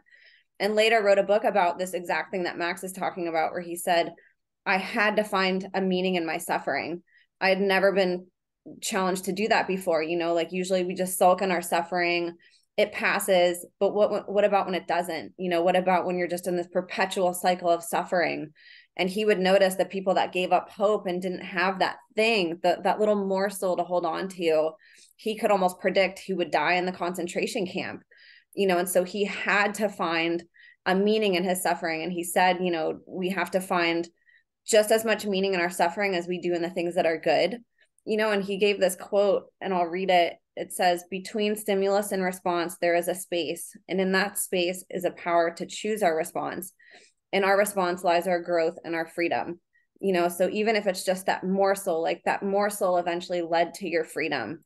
Speaker 1: And later wrote a book about this exact thing that Max is talking about, where he said, I had to find a meaning in my suffering. I had never been challenged to do that before. You know, like usually we just sulk in our suffering, it passes. But what what about when it doesn't? You know, what about when you're just in this perpetual cycle of suffering? And he would notice the people that gave up hope and didn't have that thing, that that little morsel to hold on to, he could almost predict who would die in the concentration camp. You know, and so he had to find a meaning in his suffering. And he said, you know, we have to find just as much meaning in our suffering as we do in the things that are good. You know, and he gave this quote, and I'll read it. It says, Between stimulus and response, there is a space. And in that space is a power to choose our response. In our response lies our growth and our freedom. You know, so even if it's just that morsel, like that morsel eventually led to your freedom.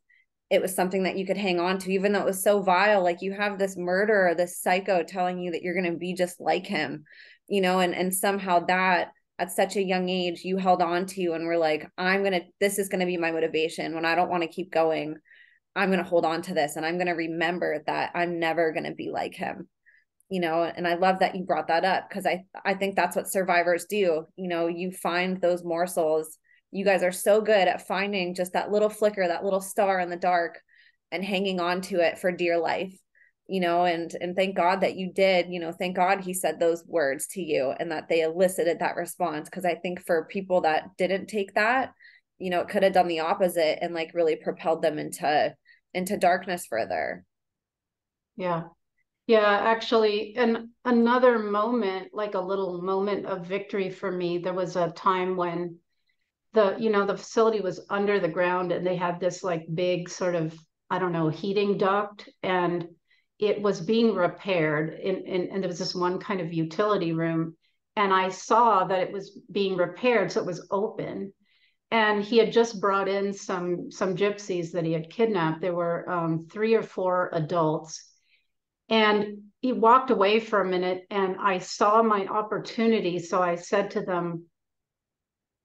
Speaker 1: It was something that you could hang on to, even though it was so vile. Like you have this murderer, this psycho telling you that you're going to be just like him, you know, and and somehow that at such a young age you held on to and were like i'm gonna this is gonna be my motivation. When i don't want to keep going i'm gonna hold on to this and i'm gonna remember that i'm never gonna be like him. You know and i love that you brought that up because i i think that's what survivors do. You know you find those morsels. You guys are so good at finding just that little flicker that little star in the dark and hanging on to it for dear life you know and and thank god that you did you know thank god he said those words to you and that they elicited that response. Because i think for people that didn't take that you know it could have done the opposite and like really propelled them into into darkness further.
Speaker 2: Yeah. Yeah actually and another moment like a little moment of victory for me there was a time when the you know the facility was under the ground and they had this like big sort of i don't know heating duct and it was being repaired in, and there was this one kind of utility room and i saw that it was being repaired so it was open. And he had just brought in some some gypsies that he had kidnapped. There were um, three or four adults. And he walked away for a minute and i saw my opportunity so i said to them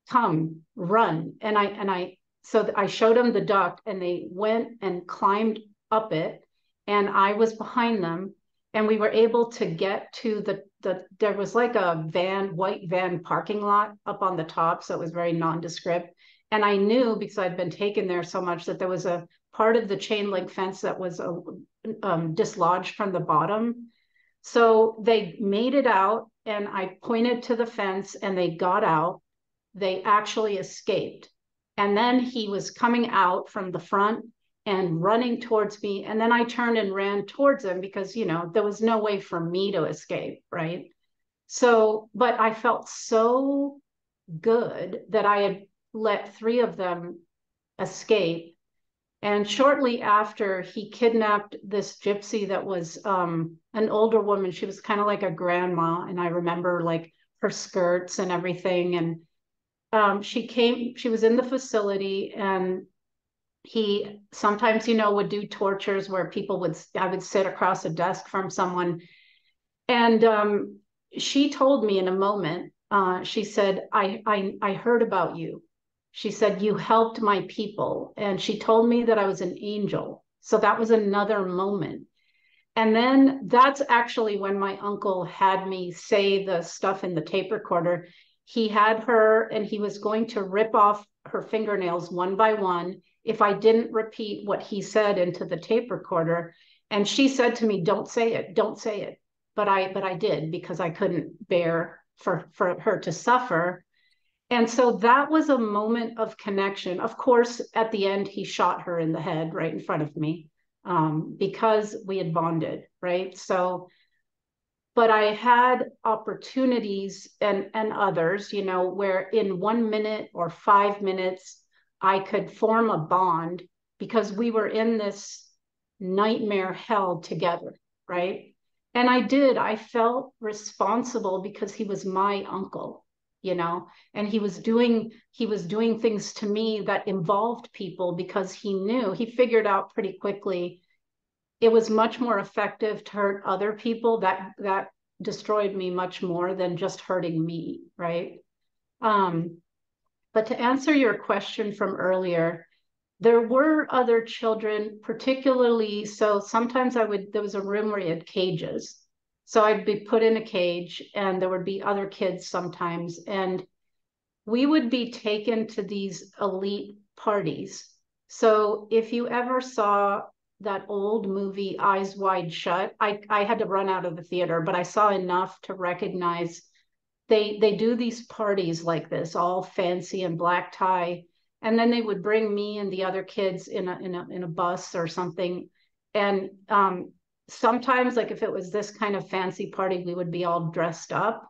Speaker 2: come run. And i and i so i showed them the duct and they went and climbed up it and i was behind them and we were able to get to the the there was like a van white van parking lot up on the top so it was very nondescript. And i knew because i'd been taken there so much that there was a part of the chain link fence that was uh, um, dislodged from the bottom. So they made it out and i pointed to the fence and they got out. They actually escaped. And then he was coming out from the front and running towards me. And then I turned and ran towards him because, you know, there was no way for me to escape. Right. So, but I felt so good that I had let three of them escape. And shortly after, he kidnapped this gypsy that was um, an older woman. She was kind of like a grandma. And I remember like her skirts and everything. And um, she came, she was in the facility and he sometimes you know would do tortures where people would i would sit across a desk from someone. And um, she told me in a moment uh, she said I, I i heard about you. She said you helped my people. And she told me that i was an angel. So that was another moment. And then that's actually when my uncle had me say the stuff in the tape recorder. He had her and he was going to rip off her fingernails one by one if I didn't repeat what he said into the tape recorder. And she said to me, "Don't say it, don't say it." But I, but I did because I couldn't bear for for her to suffer. And so that was a moment of connection. Of course, at the end, he shot her in the head right in front of me um, because we had bonded, right? So, but I had opportunities and and others, you know, where in one minute or five minutes I could form a bond because we were in this nightmare hell together, right? And I did. I felt responsible because he was my uncle, you know, and he was doing he was doing things to me that involved people because he knew he figured out pretty quickly it was much more effective to hurt other people that that destroyed me much more than just hurting me, right? Um, but to answer your question from earlier, there were other children, particularly. So sometimes I would, there was a room where you had cages. So I'd be put in a cage and there would be other kids sometimes. And we would be taken to these elite parties. So if you ever saw that old movie Eyes Wide Shut, I, I had to run out of the theater, but I saw enough to recognize they they do these parties like this, all fancy and black tie, and then they would bring me and the other kids in a in a in a bus or something, and um, sometimes like if it was this kind of fancy party, we would be all dressed up,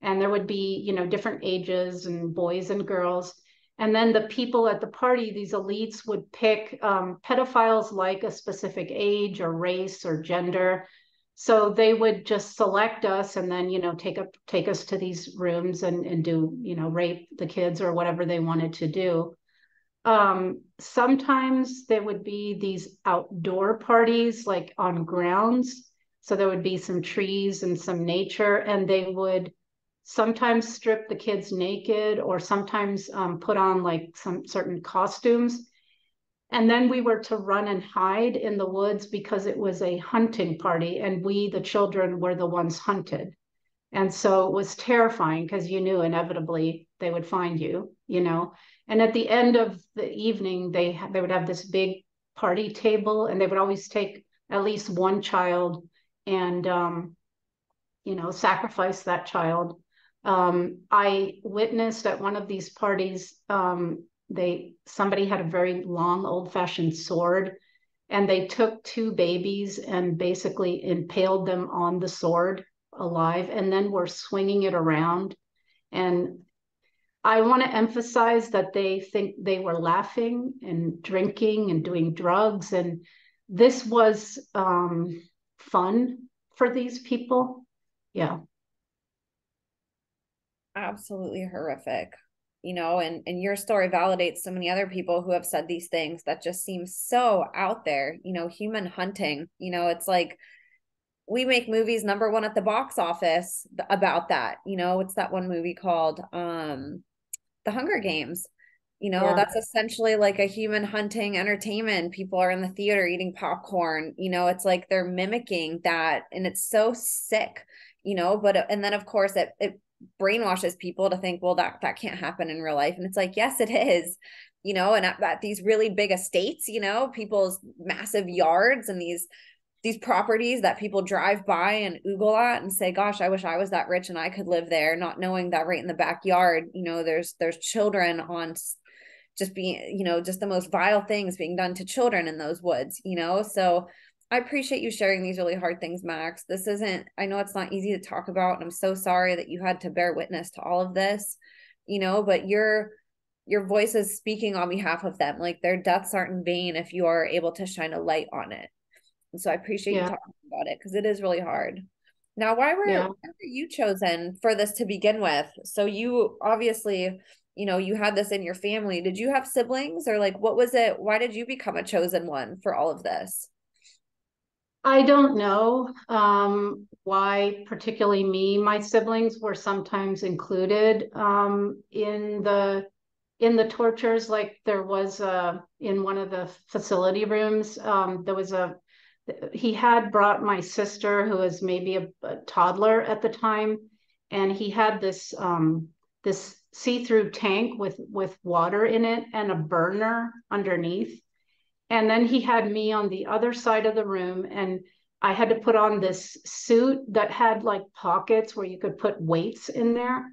Speaker 2: and there would be you know different ages and boys and girls. And then the people at the party, these elites would pick um, pedophiles like a specific age or race or gender so they would just select us and then you know take up take us to these rooms and and do you know rape the kids or whatever they wanted to do. Um, sometimes there would be these outdoor parties like on grounds. So there would be some trees and some nature and they would sometimes strip the kids naked or sometimes um, put on like some certain costumes and then we were to run and hide in the woods because it was a hunting party, and we, the children, were the ones hunted. And so it was terrifying because you knew inevitably they would find you, you know. And at the end of the evening, they they would have this big party table, and they would always take at least one child and um, you know sacrifice that child. Um, I witnessed at one of these parties um, they somebody had a very long old fashioned sword and they took two babies and basically impaled them on the sword alive and then were swinging it around and i want to emphasize that they think they were laughing and drinking and doing drugs and this was um, fun for these people. Yeah.
Speaker 1: Absolutely horrific. You know, and and your story validates so many other people who have said these things that just seem so out there. You know, human hunting. You know, it's like we make movies number one at the box office about that. You know, it's that one movie called um The Hunger Games you know yeah. that's essentially like a human hunting entertainment people are in the theater eating popcorn you know it's like they're mimicking that and it's so sick you know but and then of course it, it brainwashes people to think well that that can't happen in real life. And it's like yes it is you know and at, at these really big estates you know people's massive yards and these these properties that people drive by and oogle at and say gosh i wish i was that rich and i could live there not knowing that right in the backyard you know there's there's children on just being you know just the most vile things being done to children in those woods you know? So i appreciate you sharing these really hard things max. This isn't i know it's not easy to talk about and i'm so sorry that you had to bear witness to all of this you know but your your voice is speaking on behalf of them. Like their deaths aren't in vain if you are able to shine a light on it. And so i appreciate yeah. you talking about it because it is really hard. Now why were, yeah. why were you chosen for this to begin with? So you obviously you know you had this in your family. Did you have siblings or like what was it? Why did you become a chosen one for all of this
Speaker 2: i don't know um, why particularly me my siblings were sometimes included um, in the in the tortures. Like there was a in one of the facility rooms um, there was a he had brought my sister who was maybe a, a toddler at the time and he had this um, this see-through tank with with water in it and a burner underneath and then he had me on the other side of the room and i had to put on this suit that had like pockets where you could put weights in there.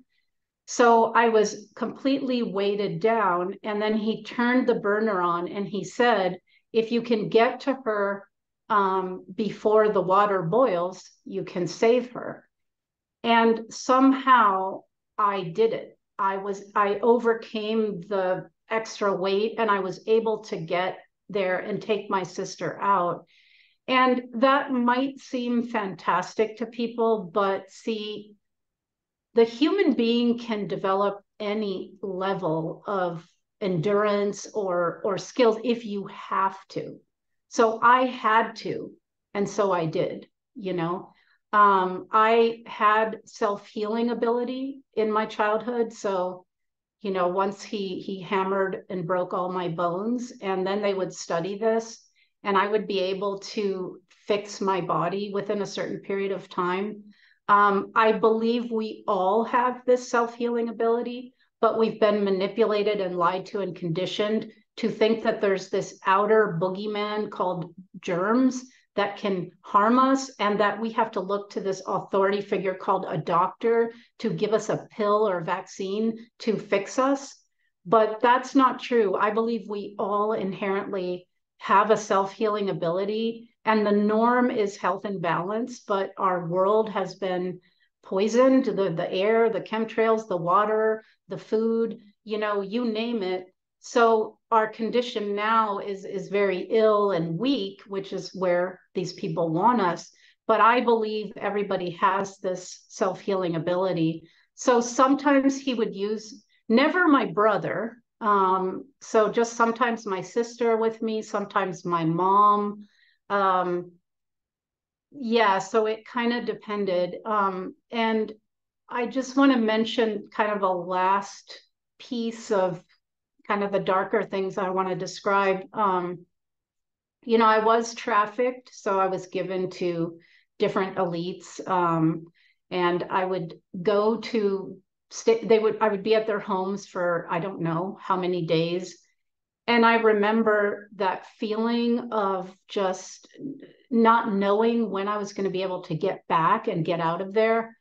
Speaker 2: So i was completely weighted down and then he turned the burner on and he said if you can get to her um, before the water boils you can save her. And somehow i did it. I was I overcame the extra weight and I was able to get there and take my sister out. And that might seem fantastic to people, but see, the human being can develop any level of endurance or or skills if you have to. So I had to, and so I did, you know. Um, I had self healing ability in my childhood. So, you know, once he he hammered and broke all my bones, and then they would study this, and I would be able to fix my body within a certain period of time. Um, I believe we all have this self healing ability, but we've been manipulated and lied to and conditioned to think that there's this outer boogeyman called germs that can harm us and that we have to look to this authority figure called a doctor to give us a pill or vaccine to fix us. But that's not true. I believe we all inherently have a self healing ability, and the norm is health and balance. But our world has been poisoned the, the air, the chemtrails, the water, the food, you know, you name it. So our condition now is is very ill and weak, which is where these people want us. But I believe everybody has this self-healing ability. So sometimes he would use never my brother. Um, so just sometimes my sister with me, sometimes my mom. Um, yeah, so it kind of depended. Um, and I just want to mention kind of a last piece of kind of the darker things I want to describe. Um, you know, I was trafficked, so I was given to different elites, um, and I would go to stay. They would I would be at their homes for I don't know how many days, and I remember that feeling of just not knowing when I was going to be able to get back and get out of there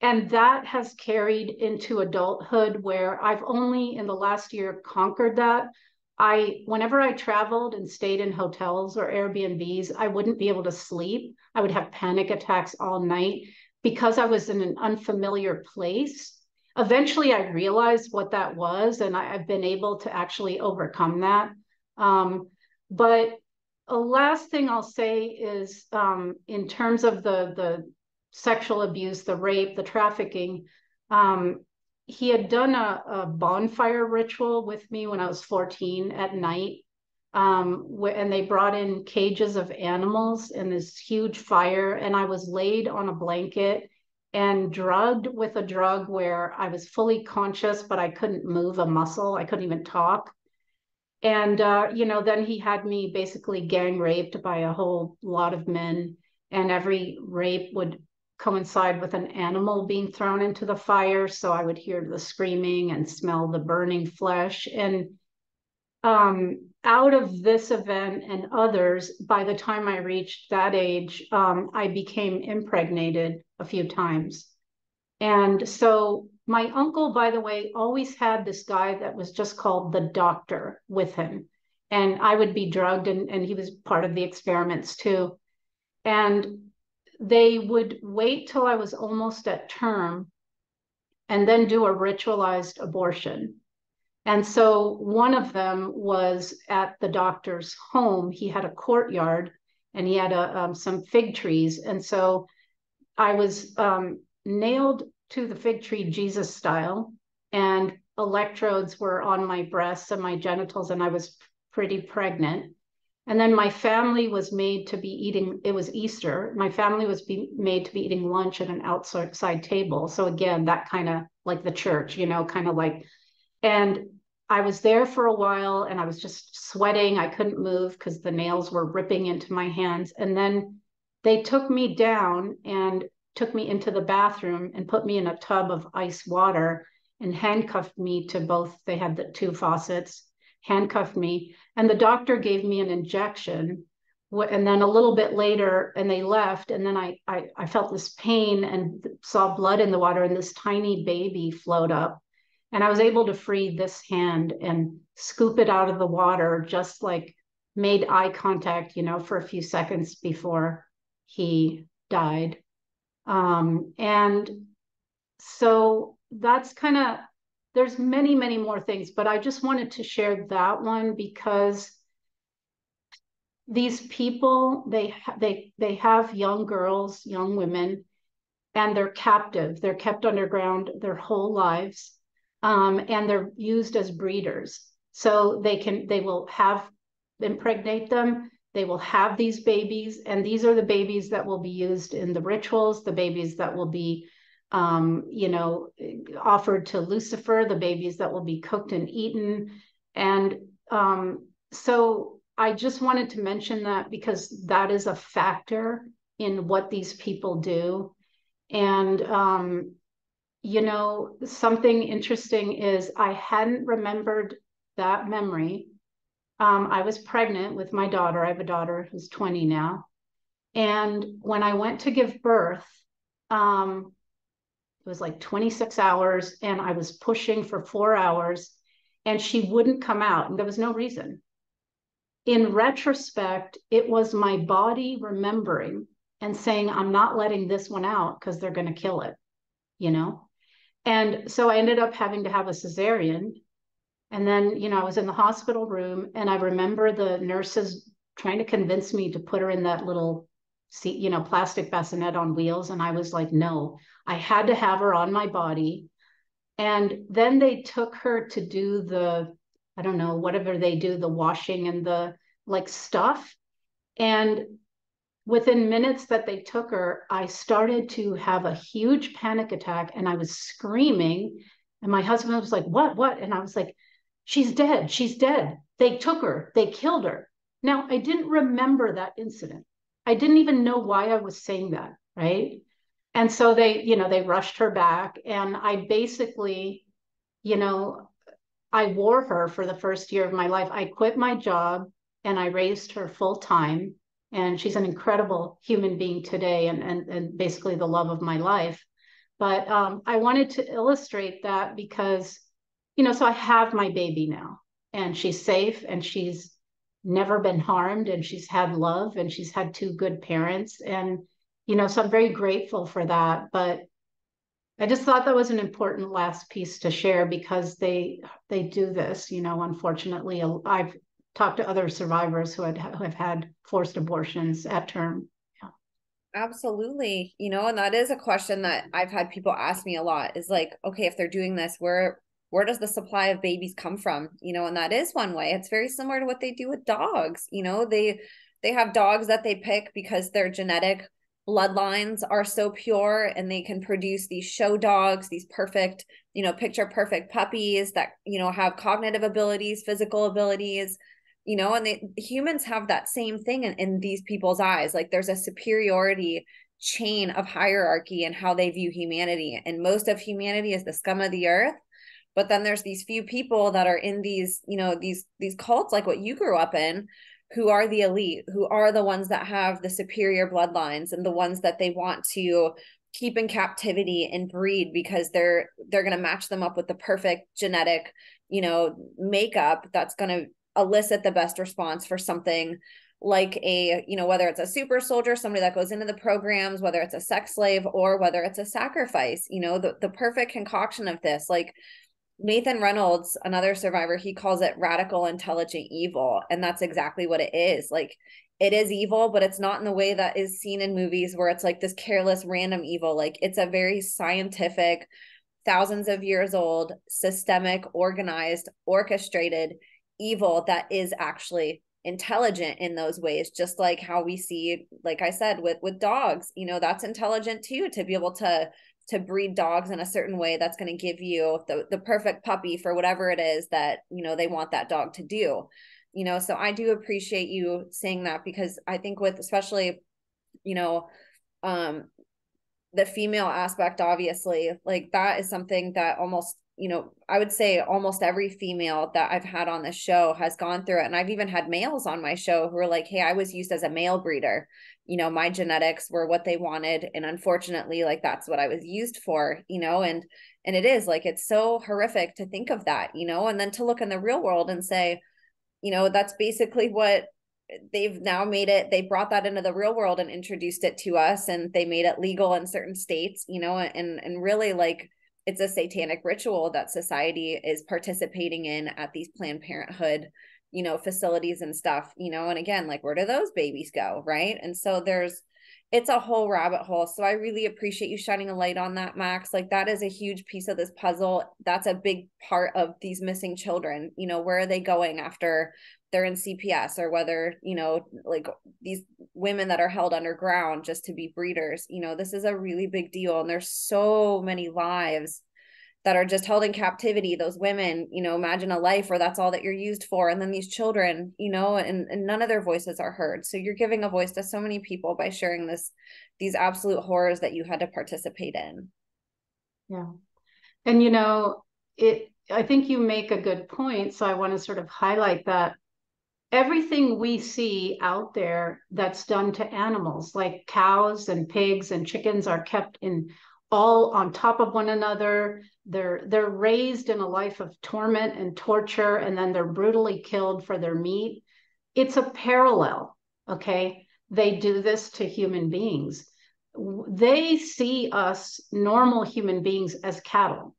Speaker 2: and that has carried into adulthood where I've only in the last year conquered that. I, whenever I traveled and stayed in hotels or Airbnbs, I wouldn't be able to sleep. I would have panic attacks all night because I was in an unfamiliar place. Eventually, I realized what that was, and I, have been able to actually overcome that. Um, but a last thing I'll say is um, in terms of the the sexual abuse, the rape, the trafficking. Um, he had done a, a, bonfire ritual with me when I was 14 at night. Um, and they brought in cages of animals in this huge fire, and I was laid on a blanket and drugged with a drug where I was fully conscious, but I couldn't move a muscle. I couldn't even talk. And, uh, you know, then he had me basically gang raped by a whole lot of men. And every rape would coincide with an animal being thrown into the fire. So I would hear the screaming and smell the burning flesh. And um, out of this event and others, by the time I reached that age, um, I became impregnated a few times. And so my uncle, by the way, always had this guy that was just called the doctor with him. And I would be drugged, and, and he was part of the experiments too. And they would wait till I was almost at term and then do a ritualized abortion. And so one of them was at the doctor's home. He had a courtyard and he had a, um, some fig trees. And so I was um, nailed to the fig tree Jesus style, and electrodes were on my breasts and my genitals, and I was pretty pregnant. And then my family was made to be eating, it was Easter. My family was be, made to be eating lunch at an outside table. So again, that kind of like the church, you know, kind of like, and I was there for a while and I was just sweating. I couldn't move because the nails were ripping into my hands. And then they took me down and took me into the bathroom and put me in a tub of ice water and handcuffed me to both, they had the two faucets, handcuffed me and the doctor gave me an injection. And then a little bit later, and they left. And then I, I, I felt this pain and saw blood in the water, and this tiny baby float up. And I was able to free this hand and scoop it out of the water, just like made eye contact, you know, for a few seconds before he died. Um, and so that's kind of there's many, many more things, but I just wanted to share that one because these people they they they have young girls, young women, and they're captive. They're kept underground their whole lives, um, and they're used as breeders. So they can they will have impregnate them. They will have these babies, and these are the babies that will be used in the rituals. The babies that will be um, you know, offered to Lucifer, the babies that will be cooked and eaten. And um, so I just wanted to mention that because that is a factor in what these people do. And, um, you know, something interesting is I hadn't remembered that memory. Um, I was pregnant with my daughter. I have a daughter who's 20 now. And when I went to give birth, um, it was like 26 hours, and I was pushing for four hours, and she wouldn't come out, and there was no reason. In retrospect, it was my body remembering and saying, I'm not letting this one out because they're going to kill it, you know? And so I ended up having to have a cesarean. And then, you know, I was in the hospital room and I remember the nurses trying to convince me to put her in that little seat, you know, plastic bassinet on wheels. And I was like, no, I had to have her on my body. And then they took her to do the, I don't know, whatever they do, the washing and the like stuff. And within minutes that they took her, I started to have a huge panic attack and I was screaming. And my husband was like, What? What? And I was like, She's dead. She's dead. They took her. They killed her. Now, I didn't remember that incident. I didn't even know why I was saying that. Right and so they you know they rushed her back and i basically you know i wore her for the first year of my life i quit my job and i raised her full time and she's an incredible human being today and and, and basically the love of my life but um, i wanted to illustrate that because you know so i have my baby now and she's safe and she's never been harmed and she's had love and she's had two good parents and you know, so I'm very grateful for that. But I just thought that was an important last piece to share because they they do this, you know, unfortunately I've talked to other survivors who had who have had forced abortions at term.
Speaker 1: Absolutely. You know, and that is a question that I've had people ask me a lot is like, okay, if they're doing this, where where does the supply of babies come from? You know, and that is one way. It's very similar to what they do with dogs. You know, they they have dogs that they pick because their genetic bloodlines are so pure and they can produce these show dogs, these perfect, you know, picture perfect puppies that, you know, have cognitive abilities, physical abilities, you know, and they humans have that same thing in, in these people's eyes. Like there's a superiority chain of hierarchy and how they view humanity. And most of humanity is the scum of the earth. But then there's these few people that are in these, you know, these these cults like what you grew up in, who are the elite, who are the ones that have the superior bloodlines and the ones that they want to keep in captivity and breed because they're they're going to match them up with the perfect genetic, you know, makeup that's going to elicit the best response for something like a you know whether it's a super soldier somebody that goes into the programs whether it's a sex slave or whether it's a sacrifice you know the, the perfect concoction of this. Like Nathan Reynolds, another survivor, he calls it radical intelligent evil. And that's exactly what it is. Like it is evil, but it's not in the way that is seen in movies where it's like this careless, random evil. Like it's a very scientific, thousands of years old, systemic, organized, orchestrated evil that is actually intelligent in those ways just like how we see like i said with with dogs you know that's intelligent too to be able to to breed dogs in a certain way that's going to give you the, the perfect puppy for whatever it is that you know they want that dog to do. You know so i do appreciate you saying that because i think with especially you know um the female aspect obviously like that is something that almost you know i would say almost every female that i've had on the show has gone through it. And i've even had males on my show who are like hey i was used as a male breeder you know my genetics were what they wanted and unfortunately like that's what i was used for you know and and it is like it's so horrific to think of that you know and then to look in the real world and say you know that's basically what they've now made it they brought that into the real world and introduced it to us and they made it legal in certain states you know and and really like it's a satanic ritual that society is participating in at these planned parenthood you know facilities and stuff you know and again like where do those babies go right? And so there's it's a whole rabbit hole. So i really appreciate you shining a light on that max. Like that is a huge piece of this puzzle. That's a big part of these missing children. You know where are they going after they're in cps or whether you know like these women that are held underground just to be breeders? You know this is a really big deal and there's so many lives that are just held in captivity those women you know imagine a life where that's all that you're used for. And then these children you know and, and none of their voices are heard. So you're giving a voice to so many people by sharing this these absolute horrors that you had to participate in.
Speaker 2: Yeah. And you know it i think you make a good point. So i want to sort of highlight that everything we see out there that's done to animals like cows and pigs and chickens are kept in all on top of one another. They're they're raised in a life of torment and torture, and then they're brutally killed for their meat. It's a parallel. Okay, they do this to human beings. They see us normal human beings as cattle,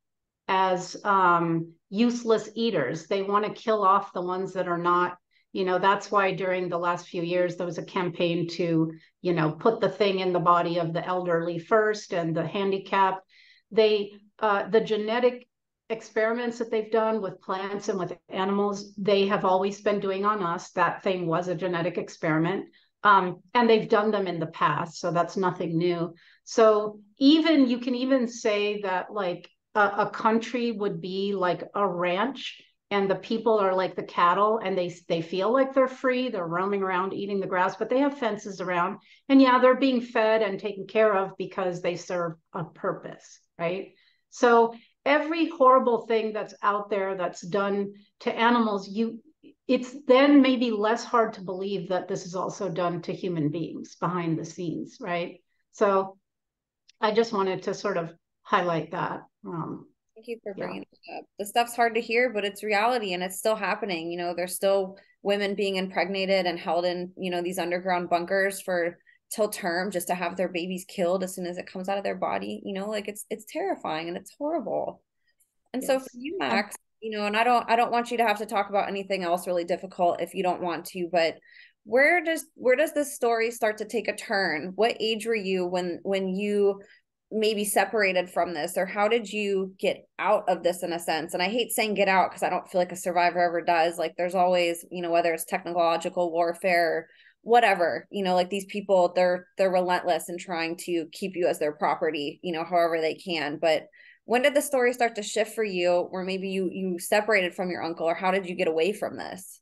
Speaker 2: as um, useless eaters. They want to kill off the ones that are not you know that's why during the last few years there was a campaign to you know put the thing in the body of the elderly first and the handicapped they uh, the genetic experiments that they've done with plants and with animals they have always been doing on us. That thing was a genetic experiment um, and they've done them in the past so that's nothing new. So even you can even say that like a, a country would be like a ranch and the people are like the cattle and they they feel like they're free. They're roaming around eating the grass but they have fences around. And yeah they're being fed and taken care of because they serve a purpose right? So every horrible thing that's out there that's done to animals you it's then maybe less hard to believe that this is also done to human beings behind the scenes right? So i just wanted to sort of highlight that um,
Speaker 1: Thank you for bringing yeah. it up. The stuff's hard to hear, but it's reality and it's still happening. You know, there's still women being impregnated and held in, you know, these underground bunkers for till term just to have their babies killed as soon as it comes out of their body. You know, like it's it's terrifying and it's horrible. And yes. so for you, um, Max, you know, and I don't I don't want you to have to talk about anything else really difficult if you don't want to, but where does where does this story start to take a turn? What age were you when when you maybe separated from this or how did you get out of this in a sense? And i hate saying get out because i don't feel like a survivor ever does. Like there's always you know whether it's technological warfare whatever you know like these people they're they're relentless in trying to keep you as their property you know however they can. But when did the story start to shift for you or maybe you you separated from your uncle or how did you get away from this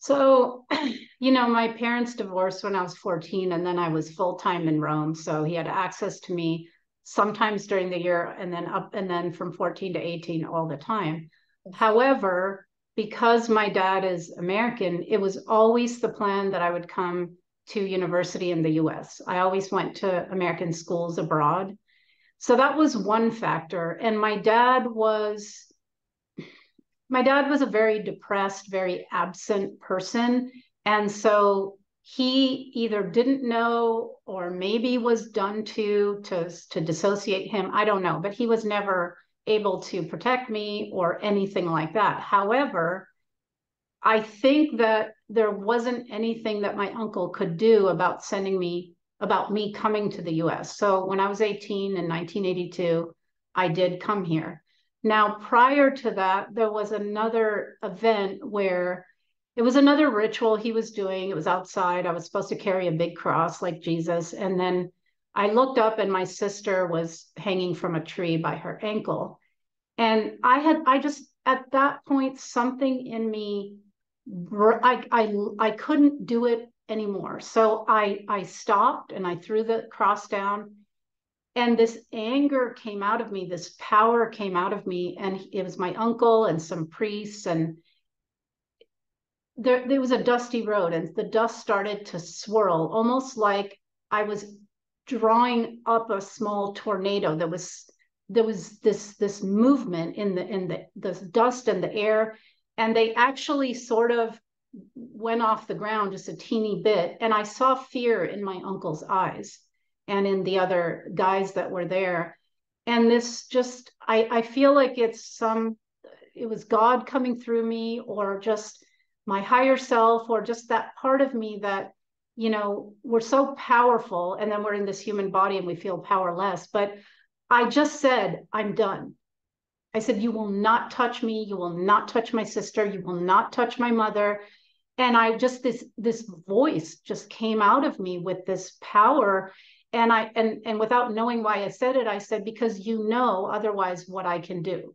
Speaker 2: so, you know, my parents divorced when I was 14, and then I was full time in Rome. So he had access to me sometimes during the year and then up and then from 14 to 18 all the time. However, because my dad is American, it was always the plan that I would come to university in the US. I always went to American schools abroad. So that was one factor. And my dad was my dad was a very depressed, very absent person. And so he either didn't know or maybe was done to to to dissociate him. I don't know but he was never able to protect me or anything like that. However i think that there wasn't anything that my uncle could do about sending me about me coming to the us so when i was 18 in 1982 i did come here now, prior to that, there was another event where it was another ritual he was doing. It was outside. I was supposed to carry a big cross like Jesus. And then I looked up and my sister was hanging from a tree by her ankle. And I had, I just, at that point, something in me, I, I, I couldn't do it anymore. So I, I stopped and I threw the cross down and this anger came out of me this power came out of me and it was my uncle and some priests and there, there was a dusty road and the dust started to swirl almost like i was drawing up a small tornado that was there was this this movement in the in the the dust and the air and they actually sort of went off the ground just a teeny bit and i saw fear in my uncle's eyes and in the other guys that were there. And this just, I, I feel like it's some, it was God coming through me or just my higher self or just that part of me that, you know, we're so powerful and then we're in this human body and we feel powerless. But I just said, I'm done. I said, You will not touch me. You will not touch my sister. You will not touch my mother. And I just, this, this voice just came out of me with this power and i and and without knowing why i said it i said because you know otherwise what i can do.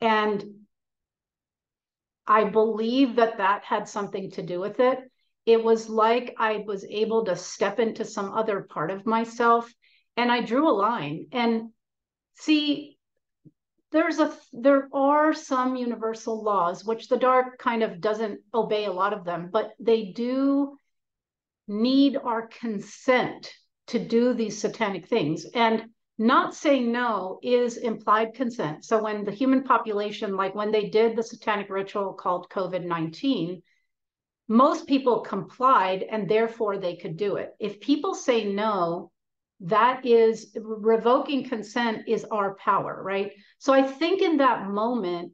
Speaker 2: And i believe that that had something to do with it. It was like i was able to step into some other part of myself and i drew a line. And see there's a there are some universal laws which the dark kind of doesn't obey a lot of them but they do need our consent to do these satanic things. And not saying no is implied consent. So when the human population, like when they did the satanic ritual called COVID 19, most people complied and therefore they could do it. If people say no, that is revoking consent is our power, right? So I think in that moment,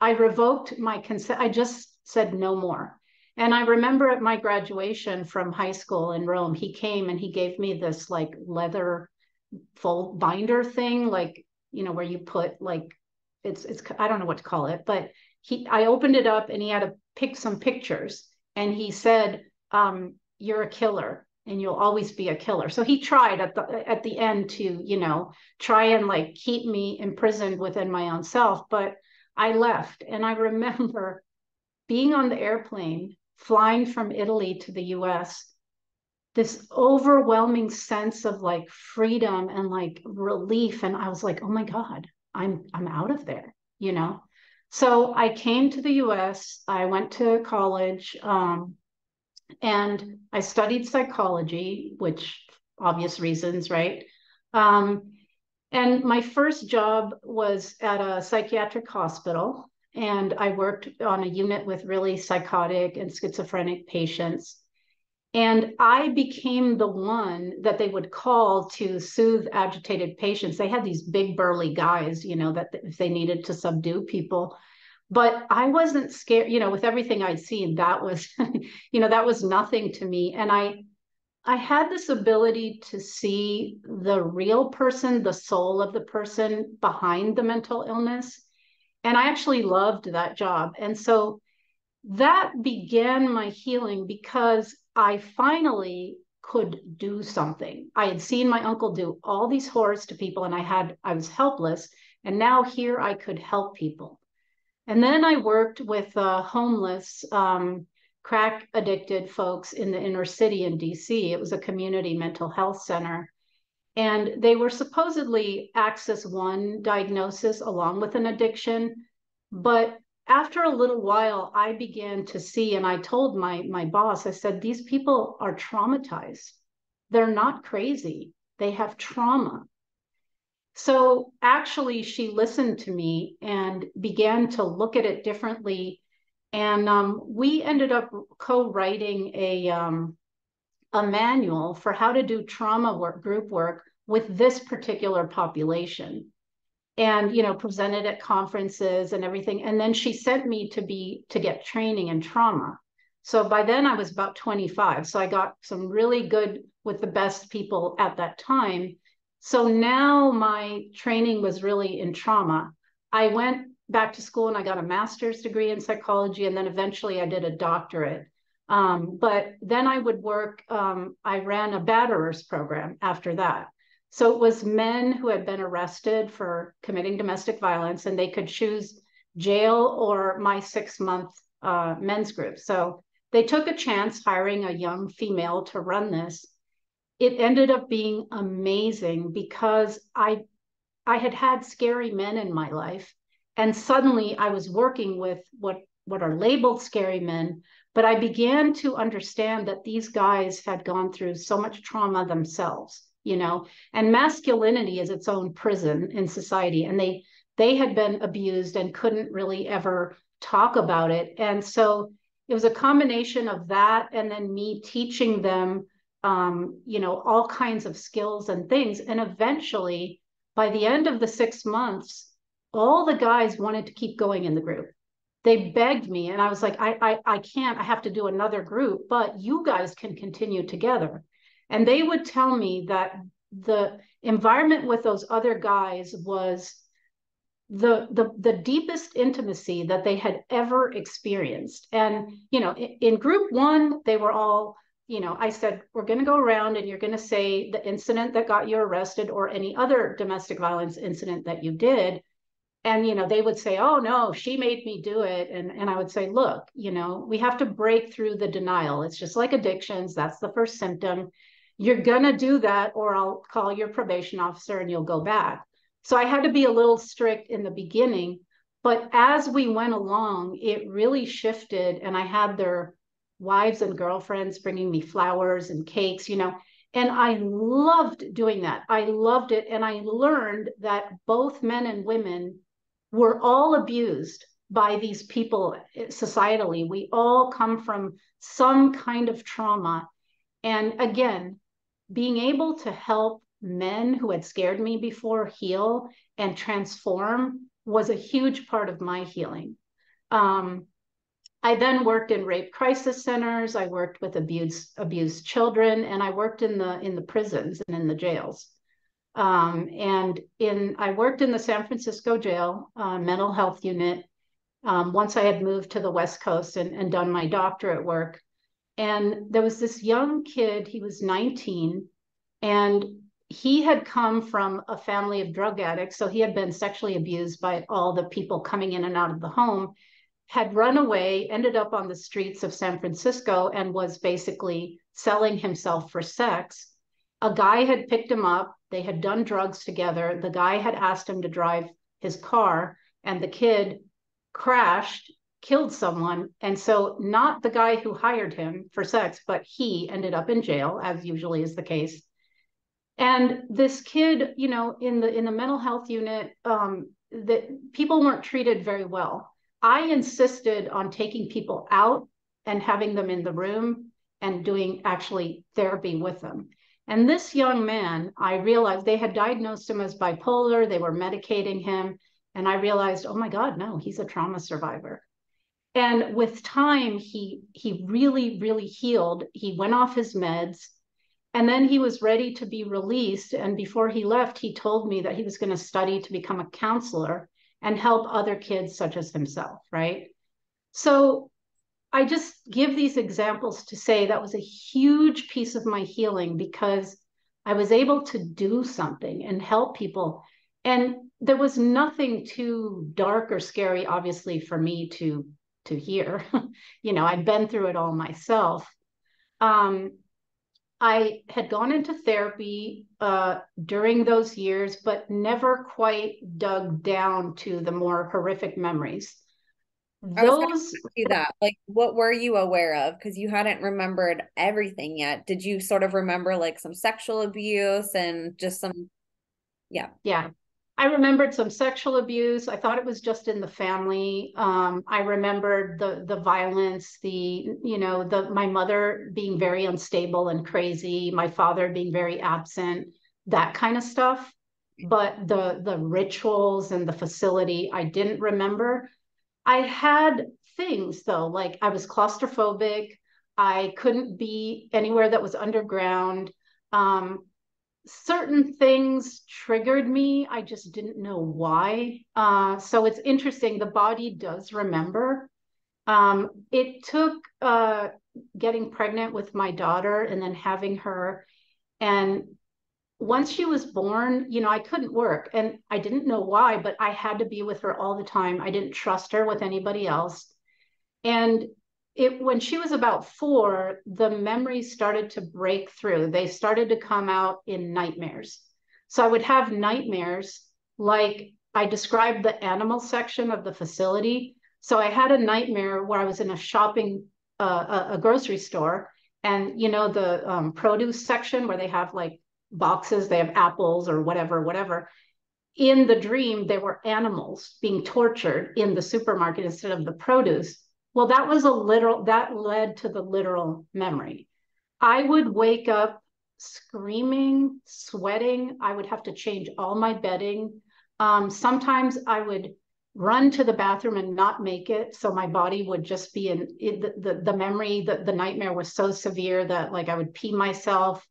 Speaker 2: I revoked my consent. I just said no more. And I remember at my graduation from high school in Rome, he came and he gave me this like leather fold binder thing, like, you know, where you put like, it's, it's, I don't know what to call it, but he, I opened it up and he had to pick some pictures and he said, um, you're a killer and you'll always be a killer. So he tried at the, at the end to, you know, try and like keep me imprisoned within my own self. But I left and I remember being on the airplane flying from Italy to the US, this overwhelming sense of like freedom and like relief. And I was like, oh my God, I'm I'm out of there, you know? So I came to the US, I went to college, um, and I studied psychology, which obvious reasons, right? Um, and my first job was at a psychiatric hospital and I worked on a unit with really psychotic and schizophrenic patients. And I became the one that they would call to soothe agitated patients. They had these big burly guys, you know, that if they needed to subdue people. But I wasn't scared, you know, with everything I'd seen, that was, you know, that was nothing to me. And I I had this ability to see the real person, the soul of the person behind the mental illness. And I actually loved that job. And so that began my healing because I finally could do something. I had seen my uncle do all these horrors to people and I had I was helpless and now here I could help people. And then I worked with uh, homeless um, crack addicted folks in the inner city in DC. It was a community mental health center. And they were supposedly Axis 1 diagnosis along with an addiction. But after a little while, I began to see, and I told my, my boss, I said, these people are traumatized. They're not crazy, they have trauma. So actually, she listened to me and began to look at it differently. And um, we ended up co-writing a um, a manual for how to do trauma work, group work with this particular population. And you know presented at conferences and everything. And then she sent me to be to get training in trauma. So by then i was about 25 so i got some really good with the best people at that time. So now my training was really in trauma. I went back to school and i got a master's degree in psychology and then eventually i did a doctorate um, but then i would work um, i ran a batterers program after that so it was men who had been arrested for committing domestic violence, and they could choose jail or my six month uh, men's group. So they took a chance hiring a young female to run this. It ended up being amazing because I I had had scary men in my life, and suddenly I was working with what what are labeled scary men, but I began to understand that these guys had gone through so much trauma themselves you know and masculinity is its own prison in society and they they had been abused and couldn't really ever talk about it. And so it was a combination of that and then me teaching them um, you know all kinds of skills and things. And eventually by the end of the six months all the guys wanted to keep going in the group they begged me and i was like I, I i can't i have to do another group but you guys can continue together. And they would tell me that the environment with those other guys was the the the deepest intimacy that they had ever experienced. And you know in, in group 1 they were all you know i said we're going to go around and you're going to say the incident that got you arrested or any other domestic violence incident that you did and you know they would say oh no she made me do it and and i would say look you know we have to break through the denial it's just like addictions that's the first symptom you're going to do that or I'll call your probation officer and you'll go back. So I had to be a little strict in the beginning. But as we went along, it really shifted. And I had their wives and girlfriends bringing me flowers and cakes, you know. And I loved doing that. I loved it. And I learned that both men and women were all abused by these people societally. We all come from some kind of trauma. And again, being able to help men who had scared me before heal and transform was a huge part of my healing. Um, I then worked in rape crisis centers. I worked with abused abused children, and I worked in the in the prisons and in the jails. Um, and in I worked in the San Francisco jail uh, mental health unit. Um, once I had moved to the West Coast and, and done my doctorate work, and there was this young kid, he was 19, and he had come from a family of drug addicts. So he had been sexually abused by all the people coming in and out of the home, had run away, ended up on the streets of San Francisco, and was basically selling himself for sex. A guy had picked him up. They had done drugs together. The guy had asked him to drive his car, and the kid crashed killed someone. And so, not the guy who hired him for sex, but he ended up in jail, as usually is the case. And this kid, you know, in the in the mental health unit, um, that people weren't treated very well. I insisted on taking people out and having them in the room. and doing actually therapy with them. And this young man, I realized they had diagnosed him as bipolar, they were medicating him. And I realized, oh my God, no, he's a trauma survivor. And with time, he he really, really healed. He went off his meds and then he was ready to be released. And before he left, he told me that he was going to study to become a counselor and help other kids such as himself, right? So I just give these examples to say that was a huge piece of my healing because I was able to do something and help people. And there was nothing too dark or scary, obviously, for me to to hear. you know, I'd been through it all myself. Um, I had gone into therapy uh, during those years, but never quite dug down to the more horrific memories.
Speaker 1: Those do that. Like, what were you aware of? Because you hadn't remembered everything yet. Did you sort of remember like some sexual abuse and just some? Yeah.
Speaker 2: Yeah. I remembered some sexual abuse. I thought it was just in the family. Um, I remembered the the violence, the you know the my mother being very unstable and crazy, my father being very absent, that kind of stuff. But the the rituals and the facility, I didn't remember. I had things though, like I was claustrophobic. I couldn't be anywhere that was underground. Um, certain things triggered me. I just didn't know why. Uh, so it's interesting. The body does remember. Um, it took uh, getting pregnant with my daughter and then having her. And once she was born, you know, I couldn't work and I didn't know why, but I had to be with her all the time. I didn't trust her with anybody else. And it when she was about four, the memories started to break through. They started to come out in nightmares. So I would have nightmares like I described the animal section of the facility. So I had a nightmare where I was in a shopping, uh, a, a, grocery store, and you know the um, produce section where they have like boxes, they have apples or whatever, whatever. In the dream, there were animals being tortured in the supermarket instead of the produce. Well, that was a literal, that led to the literal memory. I would wake up screaming, sweating. I would have to change all my bedding. Um, sometimes I would run to the bathroom and not make it. So my body would just be in, in the, the, the, memory, the, the nightmare was so severe that like I would pee myself.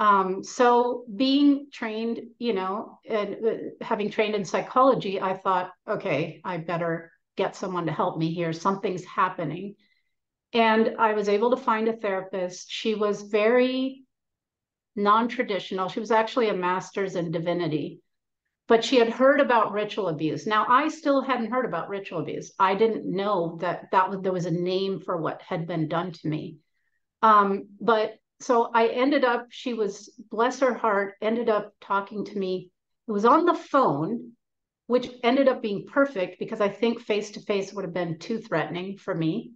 Speaker 2: Um, so being trained, you know, and uh, having trained in psychology, I thought, okay, I better get someone to help me here. Something's happening. And I was able to find a therapist. She was very non traditional. She was actually a master's in divinity, but she had heard about ritual abuse. Now, I still hadn't heard about ritual abuse. I didn't know that, that was, there was a name for what had been done to me. Um, but so I ended up, she was, bless her heart, ended up talking to me. It was on the phone which ended up being perfect because I think face to face would have been too threatening for me.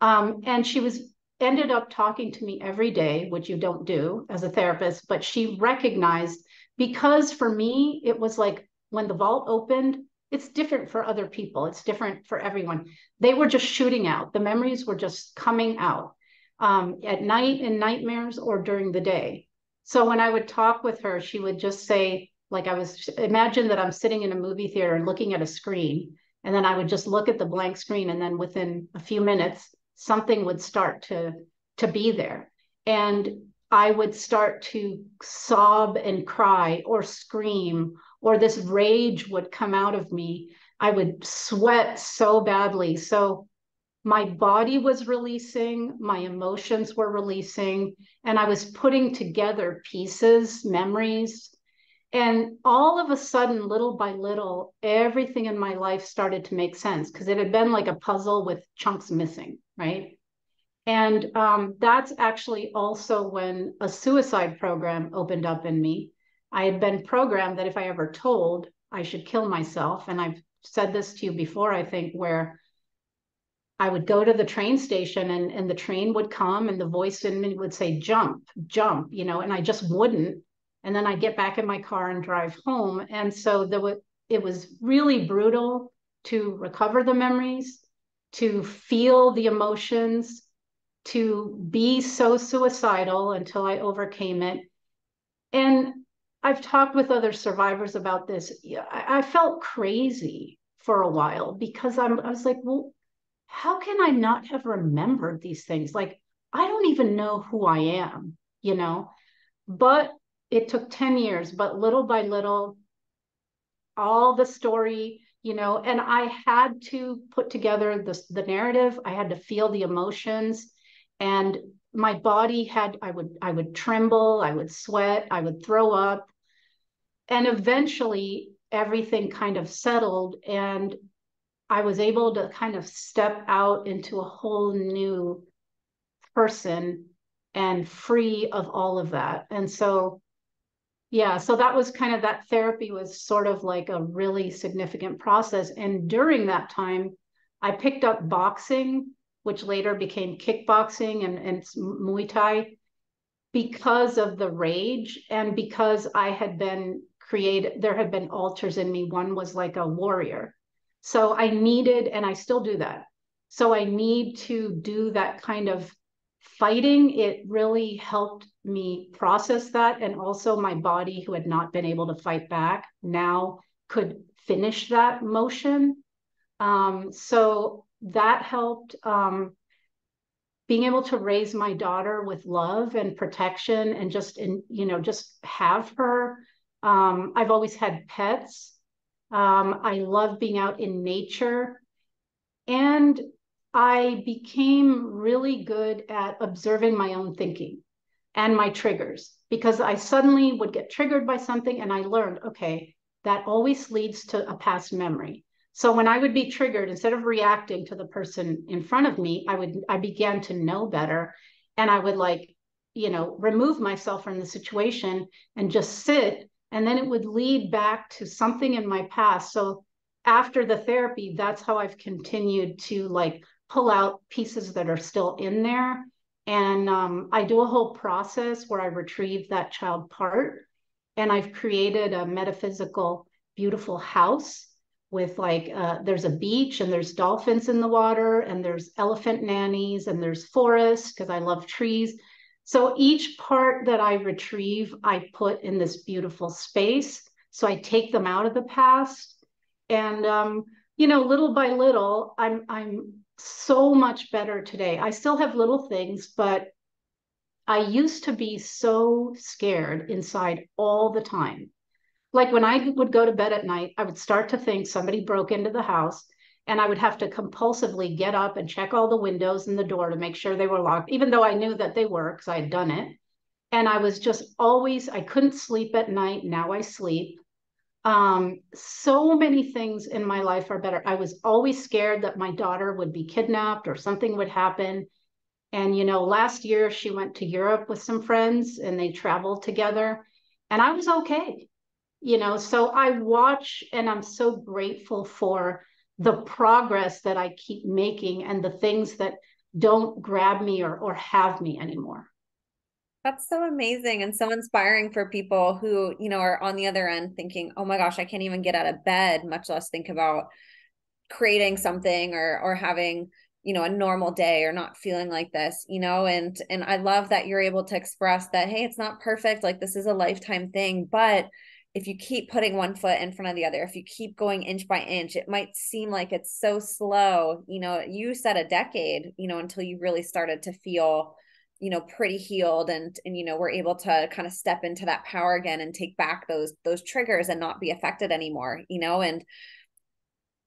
Speaker 2: Um, and she was ended up talking to me every day, which you don't do as a therapist, but she recognized because for me, it was like when the vault opened, it's different for other people, it's different for everyone. They were just shooting out, the memories were just coming out um, at night in nightmares or during the day. So when I would talk with her, she would just say, like I was imagine that I'm sitting in a movie theater and looking at a screen, and then I would just look at the blank screen, and then within a few minutes, something would start to to be there, and I would start to sob and cry or scream, or this rage would come out of me. I would sweat so badly. So my body was releasing, my emotions were releasing, and I was putting together pieces, memories, and all of a sudden, little by little, everything in my life started to make sense because it had been like a puzzle with chunks missing, right? And um, that's actually also when a suicide program opened up in me. I had been programmed that if I ever told, I should kill myself. And I've said this to you before, I think, where I would go to the train station and, and the train would come and the voice in me would say, jump, jump, you know, and I just wouldn't and then I get back in my car and drive home. And so there was, it was really brutal to recover the memories, to feel the emotions. to be so suicidal until I overcame it. And I've talked with other survivors about this. I, I felt crazy for a while because I'm, I was like, well, how can I not have remembered these things? Like, I don't even know who I am, you know? But it took 10 years, but little by little, all the story, you know, and I had to put together the, the narrative. I had to feel the emotions and my body had, I would, I would tremble, I would sweat, I would throw up. And eventually everything kind of settled and I was able to kind of step out into a whole new person and free of all of that. And so yeah so that was kind of that therapy was sort of like a really significant process. And during that time i picked up boxing which later became kickboxing and, and muay thai because of the rage and because i had been created there had been alters in me. One was like a warrior so i needed and i still do that so i need to do that kind of fighting, it really helped me process that. And also, my body, who had not been able to fight back, now could finish that motion. Um, so that helped. Um, being able to raise my daughter with love and protection and just in you know just have her um, i've always had pets um, i love being out in nature and I became really good at observing my own thinking and my triggers because I suddenly would get triggered by something and I learned, okay, that always leads to a past memory. So when I would be triggered, instead of reacting to the person in front of me, I would I began to know better and I would like, you know, remove myself from the situation and just sit and then it would lead back to something in my past. So after the therapy, that's how I've continued to like pull out pieces that are still in there. And um, I do a whole process where I retrieve that child part. And I've created a metaphysical, beautiful house with like, uh, there's a beach and there's dolphins in the water and there's elephant nannies and there's forest because I love trees. So each part that I retrieve, I put in this beautiful space. So I take them out of the past. And um, you know, little by little, I'm I'm so much better today. I still have little things, but I used to be so scared inside all the time. Like when I would go to bed at night, I would start to think somebody broke into the house and I would have to compulsively get up and check all the windows and the door to make sure they were locked, even though I knew that they were because I had done it. And I was just always, I couldn't sleep at night. Now I sleep um, so many things in my life are better. I was always scared that my daughter would be kidnapped or something would happen. And, you know, last year she went to Europe with some friends and they traveled together, and I was okay. You know, so I watch and I'm so grateful for the progress that I keep making and the things that don't grab me or, or have me anymore.
Speaker 1: That's so amazing and so inspiring for people who, you know, are on the other end thinking, "Oh my gosh, I can't even get out of bed, much less think about creating something or or having, you know, a normal day or not feeling like this, you know, and and I love that you're able to express that hey, it's not perfect, like this is a lifetime thing, but if you keep putting one foot in front of the other, if you keep going inch by inch, it might seem like it's so slow. You know, you said a decade, you know, until you really started to feel you know pretty healed and and you know we're able to kind of step into that power again and take back those those triggers and not be affected anymore you know and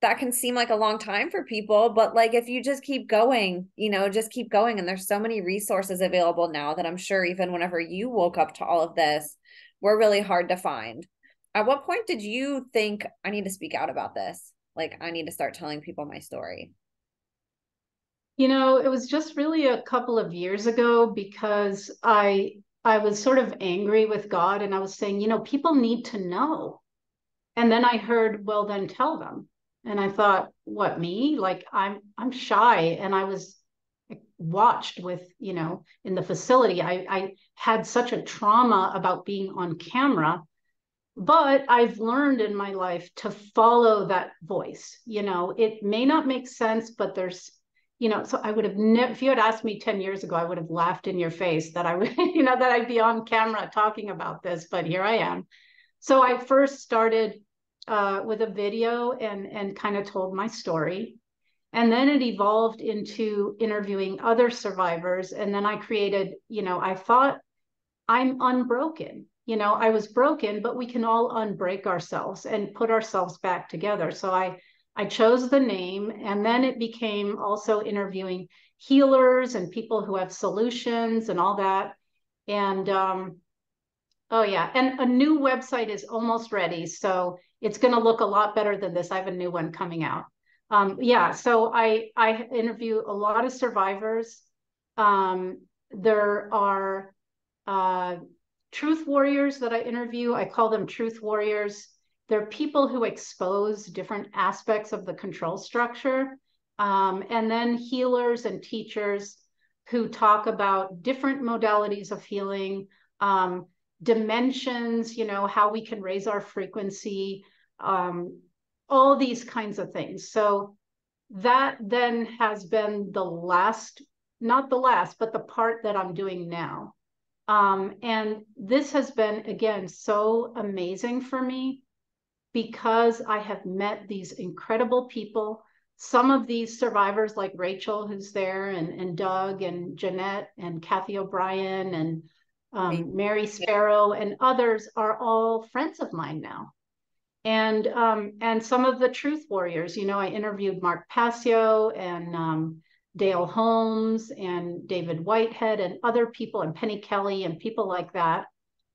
Speaker 1: that can seem like a long time for people but like if you just keep going you know just keep going and there's so many resources available now that i'm sure even whenever you woke up to all of this were really hard to find at what point did you think i need to speak out about this like i need to start telling people my story
Speaker 2: you know, it was just really a couple of years ago because I I was sort of angry with God and I was saying, you know, people need to know. And then I heard, well, then tell them. And I thought, what me? Like I'm I'm shy and I was watched with, you know, in the facility. I I had such a trauma about being on camera but I've learned in my life to follow that voice. You know, it may not make sense, but there's you know, so I would have never, if you had asked me 10 years ago, I would have laughed in your face that I would, you know, that I'd be on camera talking about this, but here I am. So I first started uh, with a video and, and kind of told my story. And then it evolved into interviewing other survivors. And then I created, you know, I thought I'm unbroken. You know, I was broken, but we can all unbreak ourselves and put ourselves back together. So I I chose the name, and then it became also interviewing healers and people who have solutions and all that. And um, oh yeah, and a new website is almost ready, so it's going to look a lot better than this. I have a new one coming out. Um, yeah, so I I interview a lot of survivors. Um, there are uh, truth warriors that I interview. I call them truth warriors they're people who expose different aspects of the control structure. Um, and then healers and teachers who talk about different modalities of healing, um, dimensions, you know, how we can raise our frequency, um, all these kinds of things. So that then has been the last, not the last, but the part that I'm doing now. Um, and this has been, again, so amazing for me because I have met these incredible people. Some of these survivors, like Rachel, who's there, and, and Doug, and Jeanette, and Cathy O'Brien, and um, Mary Sparrow, and others are all friends of mine now. And um, and some of the truth warriors, you know, I interviewed Mark Passio and um, Dale Holmes and David Whitehead and other people, and Penny Kelly and people like that.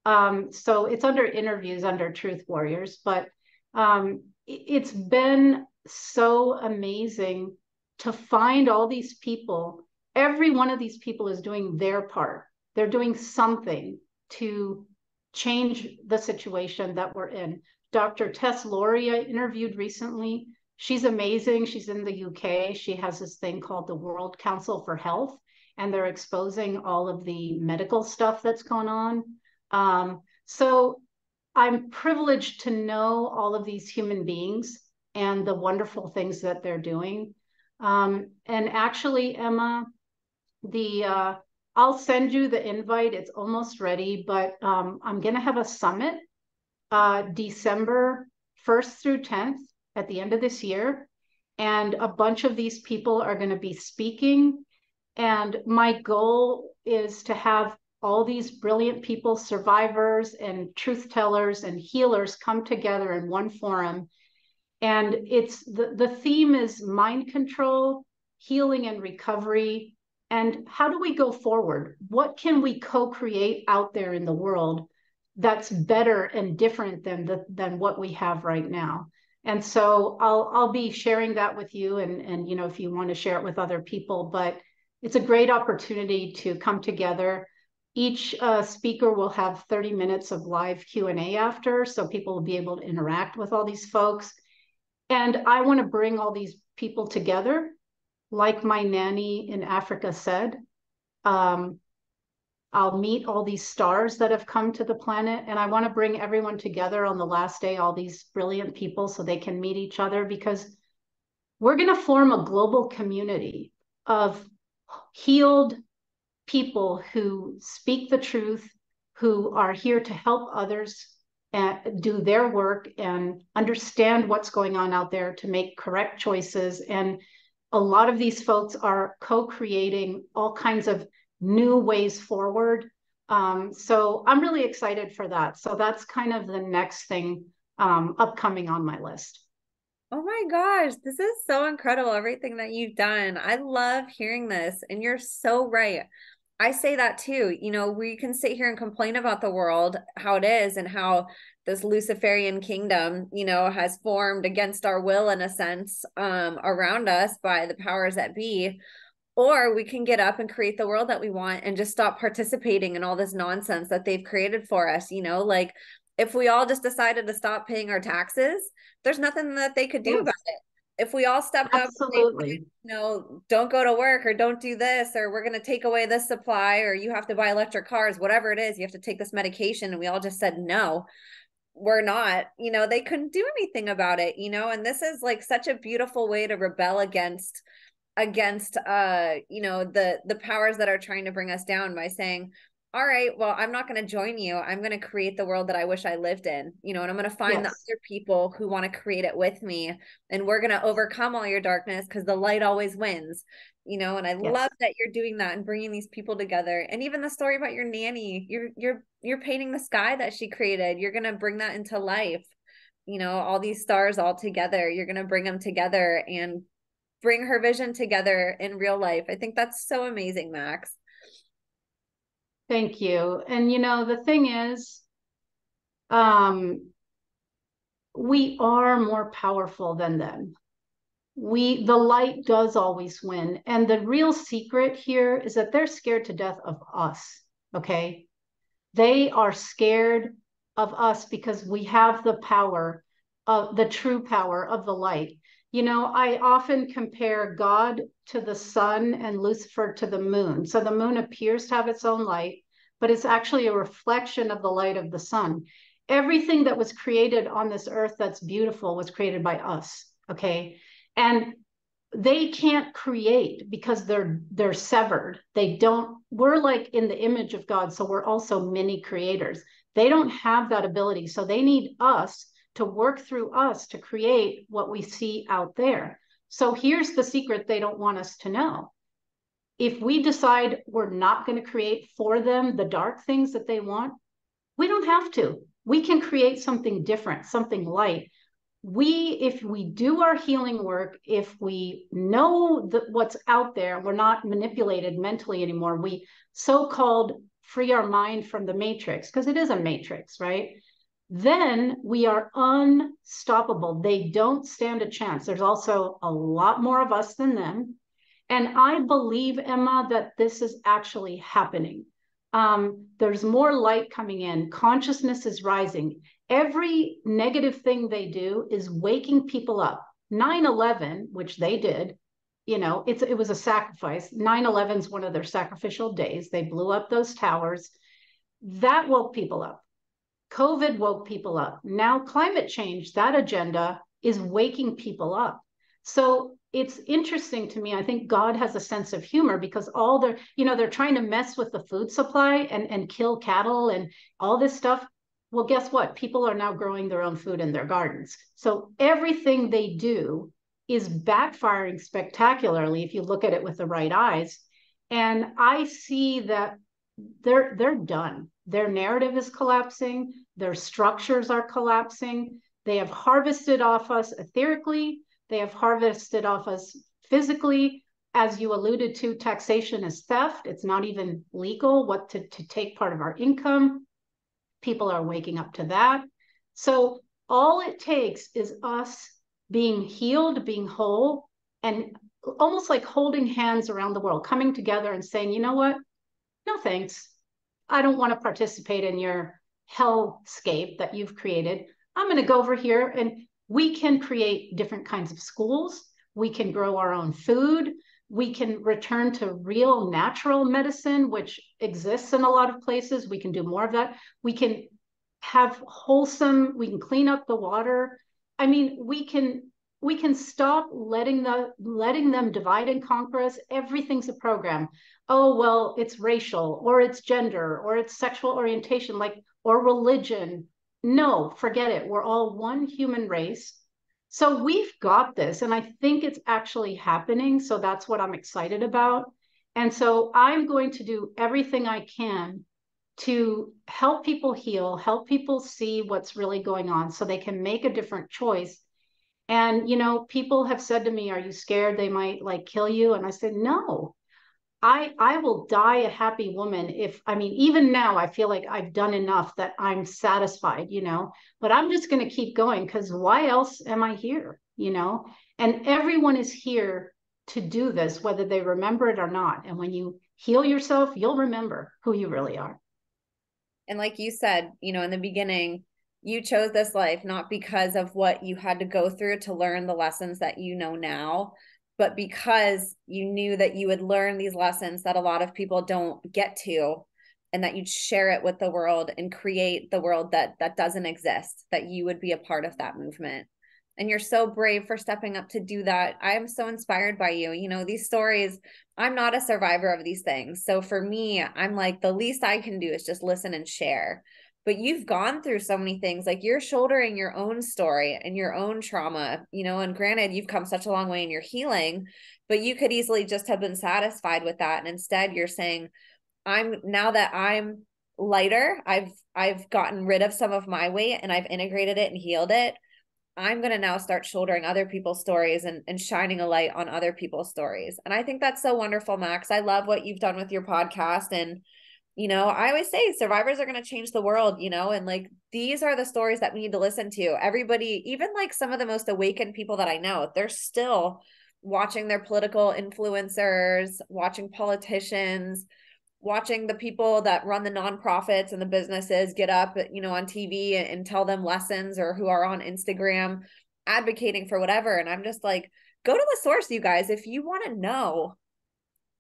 Speaker 2: Um, so it's under interviews under Truth Warriors, but um, it's been so amazing to find all these people. Every one of these people is doing their part. They're doing something to change the situation that we're in. Dr. Tess I interviewed recently. She's amazing. She's in the UK. She has this thing called the World Council for Health, and they're exposing all of the medical stuff that's going on. Um, so I'm privileged to know all of these human beings and the wonderful things that they're doing. Um, and actually, Emma, the uh, I'll send you the invite. It's almost ready, but um, I'm going to have a summit uh, December 1st through 10th at the end of this year. And a bunch of these people are going to be speaking. And my goal is to have all these brilliant people, survivors and truth tellers and healers come together in one forum. And it's the, the theme is mind control, healing and recovery. And how do we go forward? What can we co-create out there in the world that's better and different than the, than what we have right now? And so I'll I'll be sharing that with you and and you know if you want to share it with other people, but it's a great opportunity to come together each uh, speaker will have 30 minutes of live Q&A after, so people will be able to interact with all these folks. And I want to bring all these people together, like my nanny in Africa said. Um, I'll meet all these stars that have come to the planet, and I want to bring everyone together on the last day, all these brilliant people, so they can meet each other because we're going to form a global community of healed, people who speak the truth, who are here to help others and do their work and understand what's going on out there to make correct choices. And a lot of these folks are co creating all kinds of new ways forward. Um, so I'm really excited for that. So that's kind of the next thing um, upcoming on my list.
Speaker 1: Oh my gosh, this is so incredible, everything that you've done. I love hearing this, and you're so right. I say that too. You know, we can sit here and complain about the world, how it is, and how this Luciferian kingdom, you know, has formed against our will in a sense um, around us by the powers that be. Or we can get up and create the world that we want and just stop participating in all this nonsense that they've created for us. You know, like if we all just decided to stop paying our taxes, there's nothing that they could do yes. about it if we all stepped
Speaker 2: Absolutely.
Speaker 1: up you know don't go to work or don't do this or we're going to take away this supply or you have to buy electric cars whatever it is you have to take this medication and we all just said no we're not you know they couldn't do anything about it you know and this is like such a beautiful way to rebel against against uh you know the the powers that are trying to bring us down by saying all right well i'm not going to join you i'm going to create the world that i wish i lived in you know and i'm going to find yes. the other people who want to create it with me and we're going to overcome all your darkness because the light always wins you know and i yes. love that you're doing that and bringing these people together and even the story about your nanny you're you're you're painting the sky that she created you're going to bring that into life you know all these stars all together you're going to bring them together and bring her vision together in real life i think that's so amazing max
Speaker 2: Thank you. And you know, the thing is, um, we are more powerful than them. We the light does always win. And the real secret here is that they're scared to death of us. Okay. They are scared of us because we have the power of the true power of the light. You know, I often compare God to the sun and Lucifer to the moon. So the moon appears to have its own light, but it's actually a reflection of the light of the sun. Everything that was created on this earth that's beautiful was created by us. Okay. And they can't create because they're they're severed they don't we're like in the image of god so we're also mini creators they don't have that ability so they need us to work through us to create what we see out there. So here's the secret they don't want us to know. If we decide we're not going to create for them the dark things that they want, we don't have to. We can create something different, something light. We, if we do our healing work, if we know that what's out there, we're not manipulated mentally anymore. We so called free our mind from the matrix, because it is a matrix, right? Then we are unstoppable. They don't stand a chance. There's also a lot more of us than them. And I believe, Emma, that this is actually happening. Um, there's more light coming in, consciousness is rising. Every negative thing they do is waking people up. 9 11, which they did, you know, it's, it was a sacrifice. 9 11 is one of their sacrificial days. They blew up those towers. That woke people up COVID woke people up. Now, climate change, that agenda is waking people up. So it's interesting to me. I think God has a sense of humor because all the, you know, they're trying to mess with the food supply and, and kill cattle and all this stuff. Well, guess what? People are now growing their own food in their gardens. So everything they do is backfiring spectacularly if you look at it with the right eyes. And I see that they're they're done. Their narrative is collapsing, their structures are collapsing. They have harvested off us etherically, they have harvested off us physically. As you alluded to, taxation is theft. It's not even legal what to, to take part of our income. People are waking up to that. So all it takes is us being healed, being whole, and almost like holding hands around the world, coming together and saying, you know what? No thanks. I don't want to participate in your hellscape that you've created. I'm going to go over here and we can create different kinds of schools. We can grow our own food. We can return to real natural medicine, which exists in a lot of places. We can do more of that. We can have wholesome, we can clean up the water. I mean, we can we can stop letting the letting them divide and conquer us. Everything's a program. Oh well it's racial or it's gender or it's sexual orientation like or religion. No forget it. We're all one human race. So we've got this and i think it's actually happening so that's what i'm excited about. And so i'm going to do everything i can to help people heal help people see what's really going on so they can make a different choice and, you know, people have said to me, Are you scared they might like kill you? And I said, No. I I will die a happy woman if I mean even now I feel like I've done enough that I'm satisfied, you know. But I'm just going to keep going cuz why else am I here, you know? And everyone is here to do this whether they remember it or not. And when you heal yourself, you'll remember who you really are.
Speaker 1: And like you said, you know, in the beginning, you chose this life not because of what you had to go through to learn the lessons that you know now but because you knew that you would learn these lessons that a lot of people don't get to and that you'd share it with the world and create the world that that doesn't exist that you would be a part of that movement and you're so brave for stepping up to do that. I am so inspired by you. You know, these stories, I'm not a survivor of these things. So for me, I'm like, the least I can do is just listen and share. But you've gone through so many things, like you're shouldering your own story and your own trauma, you know, and granted, you've come such a long way in your healing, but you could easily just have been satisfied with that. And instead, you're saying, I'm now that I'm lighter, I've I've gotten rid of some of my weight and I've integrated it and healed it I'm going to now start shouldering other people's stories and, and shining a light on other people's stories. And I think that's so wonderful, Max. I love what you've done with your podcast. And, you know, I always say survivors are going to change the world, you know, and like these are the stories that we need to listen to. Everybody, even like some of the most awakened people that I know, they're still watching their political influencers, watching politicians, watching the people that run the nonprofits and the businesses get up you know on tv and, and, tell them lessons or who are on instagram advocating for whatever and i'm just like go to the source you guys if you want to know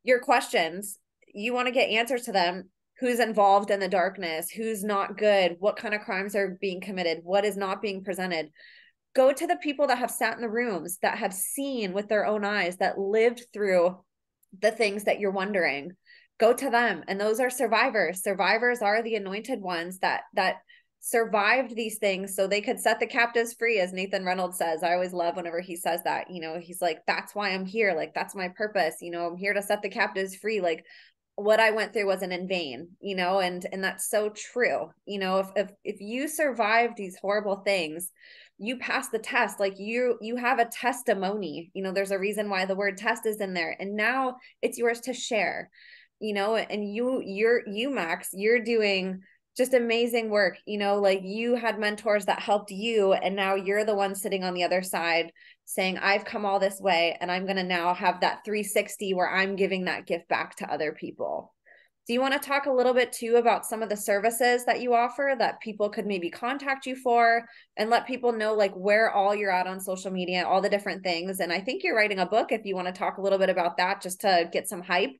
Speaker 1: your questions you want to get answers to them who's involved in the darkness who's not good what kind of crimes are being committed what is not being presented. Go to the people that have sat in the rooms that have seen with their own eyes that lived through the things that you're wondering. Go to them and those are survivors. Survivors are the anointed ones that that survived these things so they could set the captives free as nathan reynolds says. I always love whenever he says that you know he's like that's why i'm here. Like that's my purpose. You know i'm here to set the captives free. Like what i went through wasn't in vain you know and and that's so true. You know if if, if you survive these horrible things you pass the test like you you have a testimony you know there's a reason why the word test is in there and now it's yours to share you know and you you're you max you're doing just amazing work you know like you had mentors that helped you and now you're the one sitting on the other side saying i've come all this way and i'm going to now have that 360 where i'm giving that gift back to other people. Do you want to talk a little bit too about some of the services that you offer that people could maybe contact you for and let people know like where all you're at on social media all the different things? And i think you're writing a book if you want to talk a little bit about that just to get some hype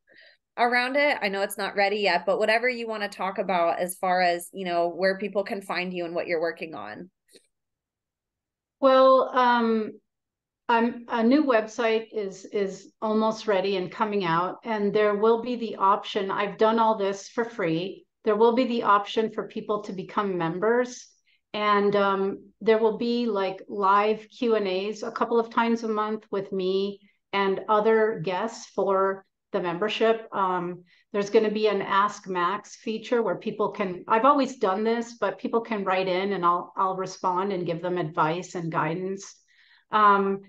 Speaker 1: around it. I know it's not ready yet, but whatever you want to talk about as far as, you know, where people can find you and what you're working on.
Speaker 2: Well, um I'm, a new website is is almost ready and coming out and there will be the option I've done all this for free. There will be the option for people to become members and um, there will be like live Q and A's a couple of times a month with me and other guests for the membership. Um, there's going to be an Ask Max feature where people can. I've always done this, but people can write in, and I'll I'll respond and give them advice and guidance. Um,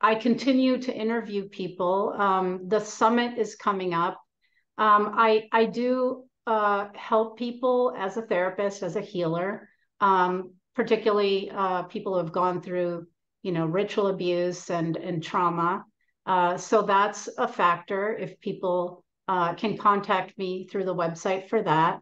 Speaker 2: I continue to interview people. Um, the summit is coming up. Um, I I do uh, help people as a therapist, as a healer, um, particularly uh, people who have gone through you know ritual abuse and and trauma. Uh, so that's a factor if people uh, can contact me through the website for that.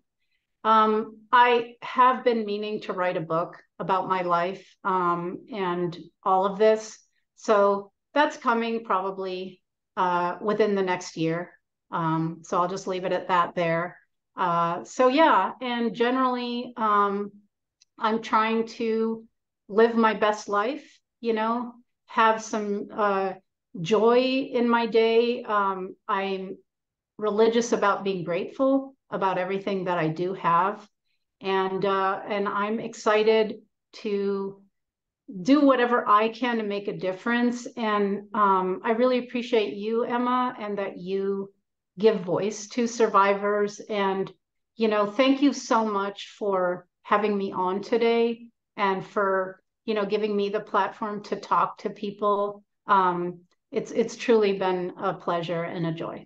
Speaker 2: Um, I have been meaning to write a book about my life um, and all of this. So that's coming probably uh, within the next year. Um, so I'll just leave it at that there. Uh, so yeah, and generally, um, I'm trying to live my best life, you know, have some uh, joy in my day. Um, I'm religious about being grateful about everything that I do have, and uh, and I'm excited to do whatever I can to make a difference. And um, I really appreciate you, Emma, and that you give voice to survivors. And you know, thank you so much for having me on today and for you know giving me the platform to talk to people um, it's it's truly been a pleasure and a joy.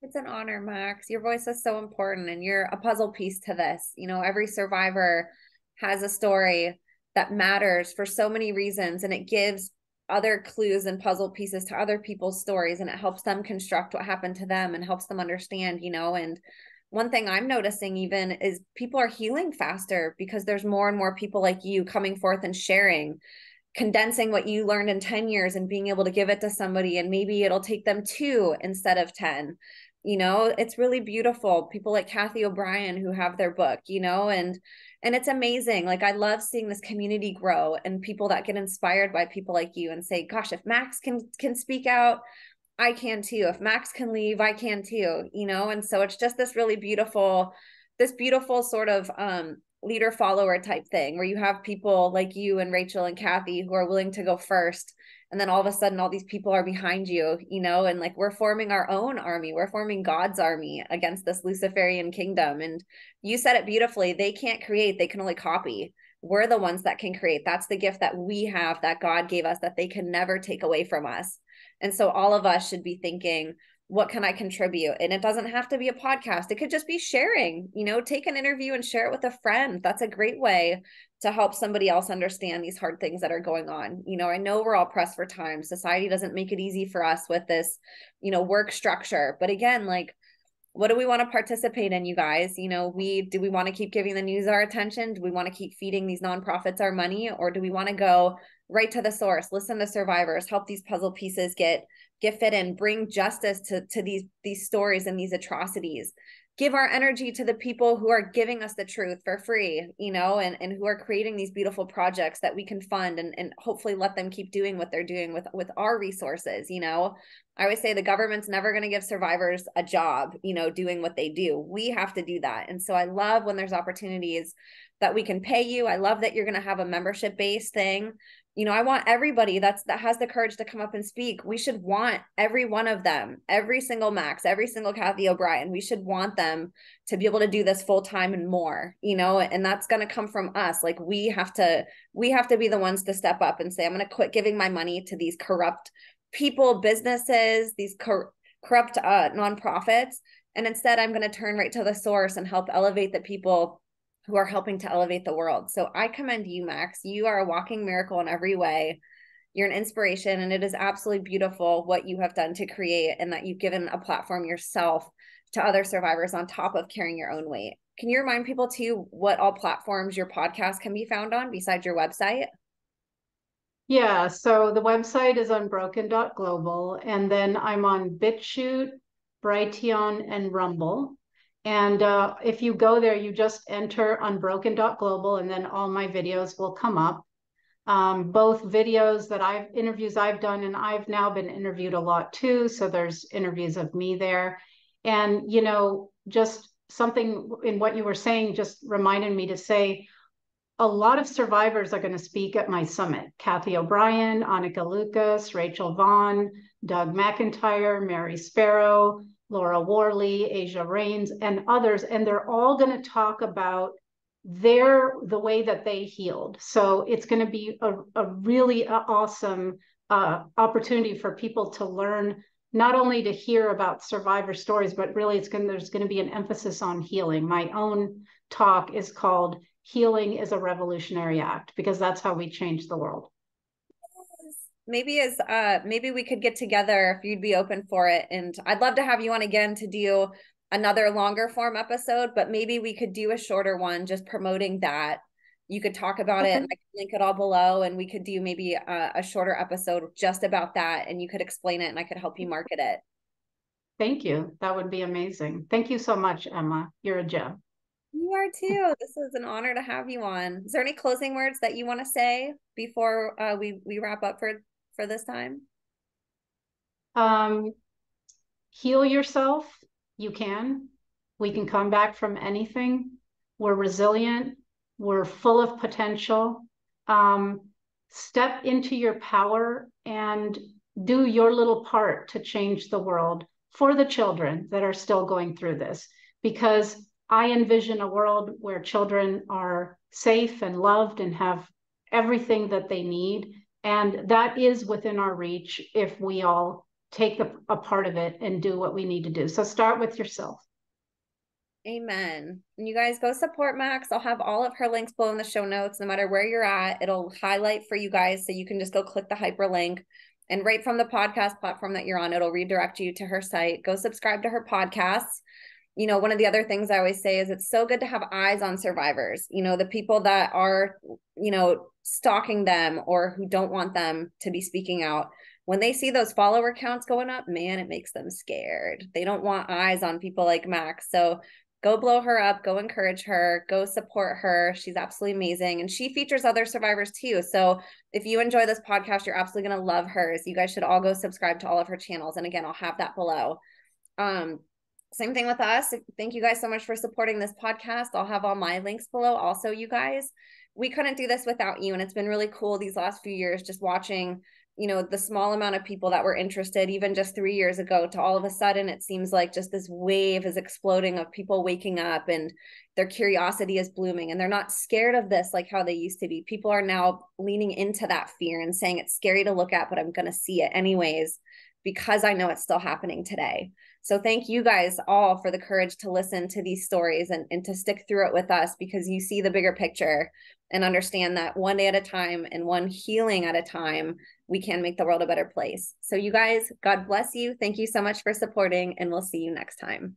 Speaker 1: It's an honor, Max. Your voice is so important and you're a puzzle piece to this. You know, every survivor has a story that matters for so many reasons and it gives other clues and puzzle pieces to other people's stories and it helps them construct what happened to them and helps them understand, you know, and one thing I'm noticing even is people are healing faster because there's more and more people like you coming forth and sharing condensing what you learned in 10 years and being able to give it to somebody and maybe it'll take them two instead of 10 you know it's really beautiful. People like cathy o'brien who have their book you know and and it's amazing. Like i love seeing this community grow and people that get inspired by people like you and say gosh if max can can speak out i can too. If max can leave i can too you know and so it's just this really beautiful this beautiful sort of um leader follower type thing where you have people like you and Rachel and Cathy who are willing to go first and then all of a sudden all these people are behind you you know and like we're forming our own army. We're forming God's army against this Luciferian kingdom. And you said it beautifully they can't create they can only copy. We're the ones that can create. That's the gift that we have that God gave us that they can never take away from us. And so all of us should be thinking what can I contribute? And it doesn't have to be a podcast. It could just be sharing, you know, take an interview and share it with a friend. That's a great way to help somebody else understand these hard things that are going on. You know, I know we're all pressed for time. Society doesn't make it easy for us with this, you know, work structure. But again, like what do we want to participate in you guys you know we do we want to keep giving the news our attention do we want to keep feeding these nonprofits our money or do we want to go right to the source listen to survivors help these puzzle pieces get get fit in bring justice to to these these stories and these atrocities. Give our energy to the people who are giving us the truth for free you know and and who are creating these beautiful projects that we can fund and and hopefully let them keep doing what they're doing with with our resources you know? I always say the government's never going to give survivors a job you know doing what they do. We have to do that. And so i love when there's opportunities that we can pay you. I love that you're going to have a membership based thing. You know i want everybody that's that has the courage to come up and speak. We should want every one of them every single max every single cathy o'brien we should want them to be able to do this full time and more you know and that's going to come from us. Like we have to we have to be the ones to step up and say i'm going to quit giving my money to these corrupt people businesses these cor- corrupt uh, nonprofits and instead i'm going to turn right to the source and help elevate the people who are helping to elevate the world. So I commend you, Max. You are a walking miracle in every way. You're an inspiration, and it is absolutely beautiful what you have done to create and that you've given a platform yourself to other survivors on top of carrying your own weight. Can you remind people too what all platforms your podcast can be found on besides your website?
Speaker 2: Yeah, so the website is unbroken.global, and then I'm on BitChute, Brighteon, and Rumble. And uh, if you go there, you just enter unbroken.global and then all my videos will come up. Um, both videos that I've interviews I've done, and I've now been interviewed a lot too. So there's interviews of me there. And, you know, just something in what you were saying just reminded me to say a lot of survivors are going to speak at my summit. Cathy O'Brien, Anneke Lucas, Rachel Vaughn, Doug McIntyre, Mary Sparrow, Laura Worley, Asia Rains, and others, and they're all going to talk about their the way that they healed. So it's going to be a, a really uh, awesome uh, opportunity for people to learn not only to hear about survivor stories, but really it's going there's going to be an emphasis on healing. My own talk is called "Healing is a Revolutionary Act" because that's how we change the world
Speaker 1: maybe as uh maybe we could get together if you'd be open for it and i'd love to have you on again to do another longer form episode but maybe we could do a shorter one just promoting that. You could talk about okay. it and i can link it all below and we could do maybe a, a shorter episode just about that and you could explain it and i could help you market it.
Speaker 2: Thank you. That would be amazing. Thank you so much emma. You're a gem.
Speaker 1: You are too. This is an honor to have you on. Is there any closing words that you want to say before uh, we we wrap up for for this time?
Speaker 2: Um, heal yourself. You can. We can come back from anything. We're resilient. We're full of potential. Um, step into your power and do your little part to change the world for the children that are still going through this. Because I envision a world where children are safe and loved and have everything that they need and that is within our reach if we all take a part of it and do what we need to do. So start with yourself.
Speaker 1: Amen. And you guys go support Max. I'll have all of her links below in the show notes, no matter where you're at. It'll highlight for you guys so you can just go click the hyperlink. And right from the podcast platform that you're on, it'll redirect you to her site. Go subscribe to her podcasts you know, one of the other things I always say is it's so good to have eyes on survivors, you know, the people that are, you know, stalking them or who don't want them to be speaking out. When they see those follower counts going up, man, it makes them scared. They don't want eyes on people like Max. So go blow her up, go encourage her, go support her. She's absolutely amazing. And she features other survivors too. So if you enjoy this podcast, you're absolutely going to love hers. You guys should all go subscribe to all of her channels. And again, I'll have that below. Um, same thing with us. Thank you guys so much for supporting this podcast. I'll have all my links below. Also, you guys, we couldn't do this without you. And it's been really cool these last few years just watching you know the small amount of people that were interested even just three years ago to all of a sudden it seems like just this wave is exploding of people waking up and their curiosity is blooming and they're not scared of this like how they used to be people are now leaning into that fear and saying it's scary to look at but i'm going to see it anyways because i know it's still happening today so thank you guys all for the courage to listen to these stories and, and to stick through it with us because you see the bigger picture and understand that one day at a time and one healing at a time we can make the world a better place. So, you guys, God bless you. Thank you so much for supporting, and we'll see you next time.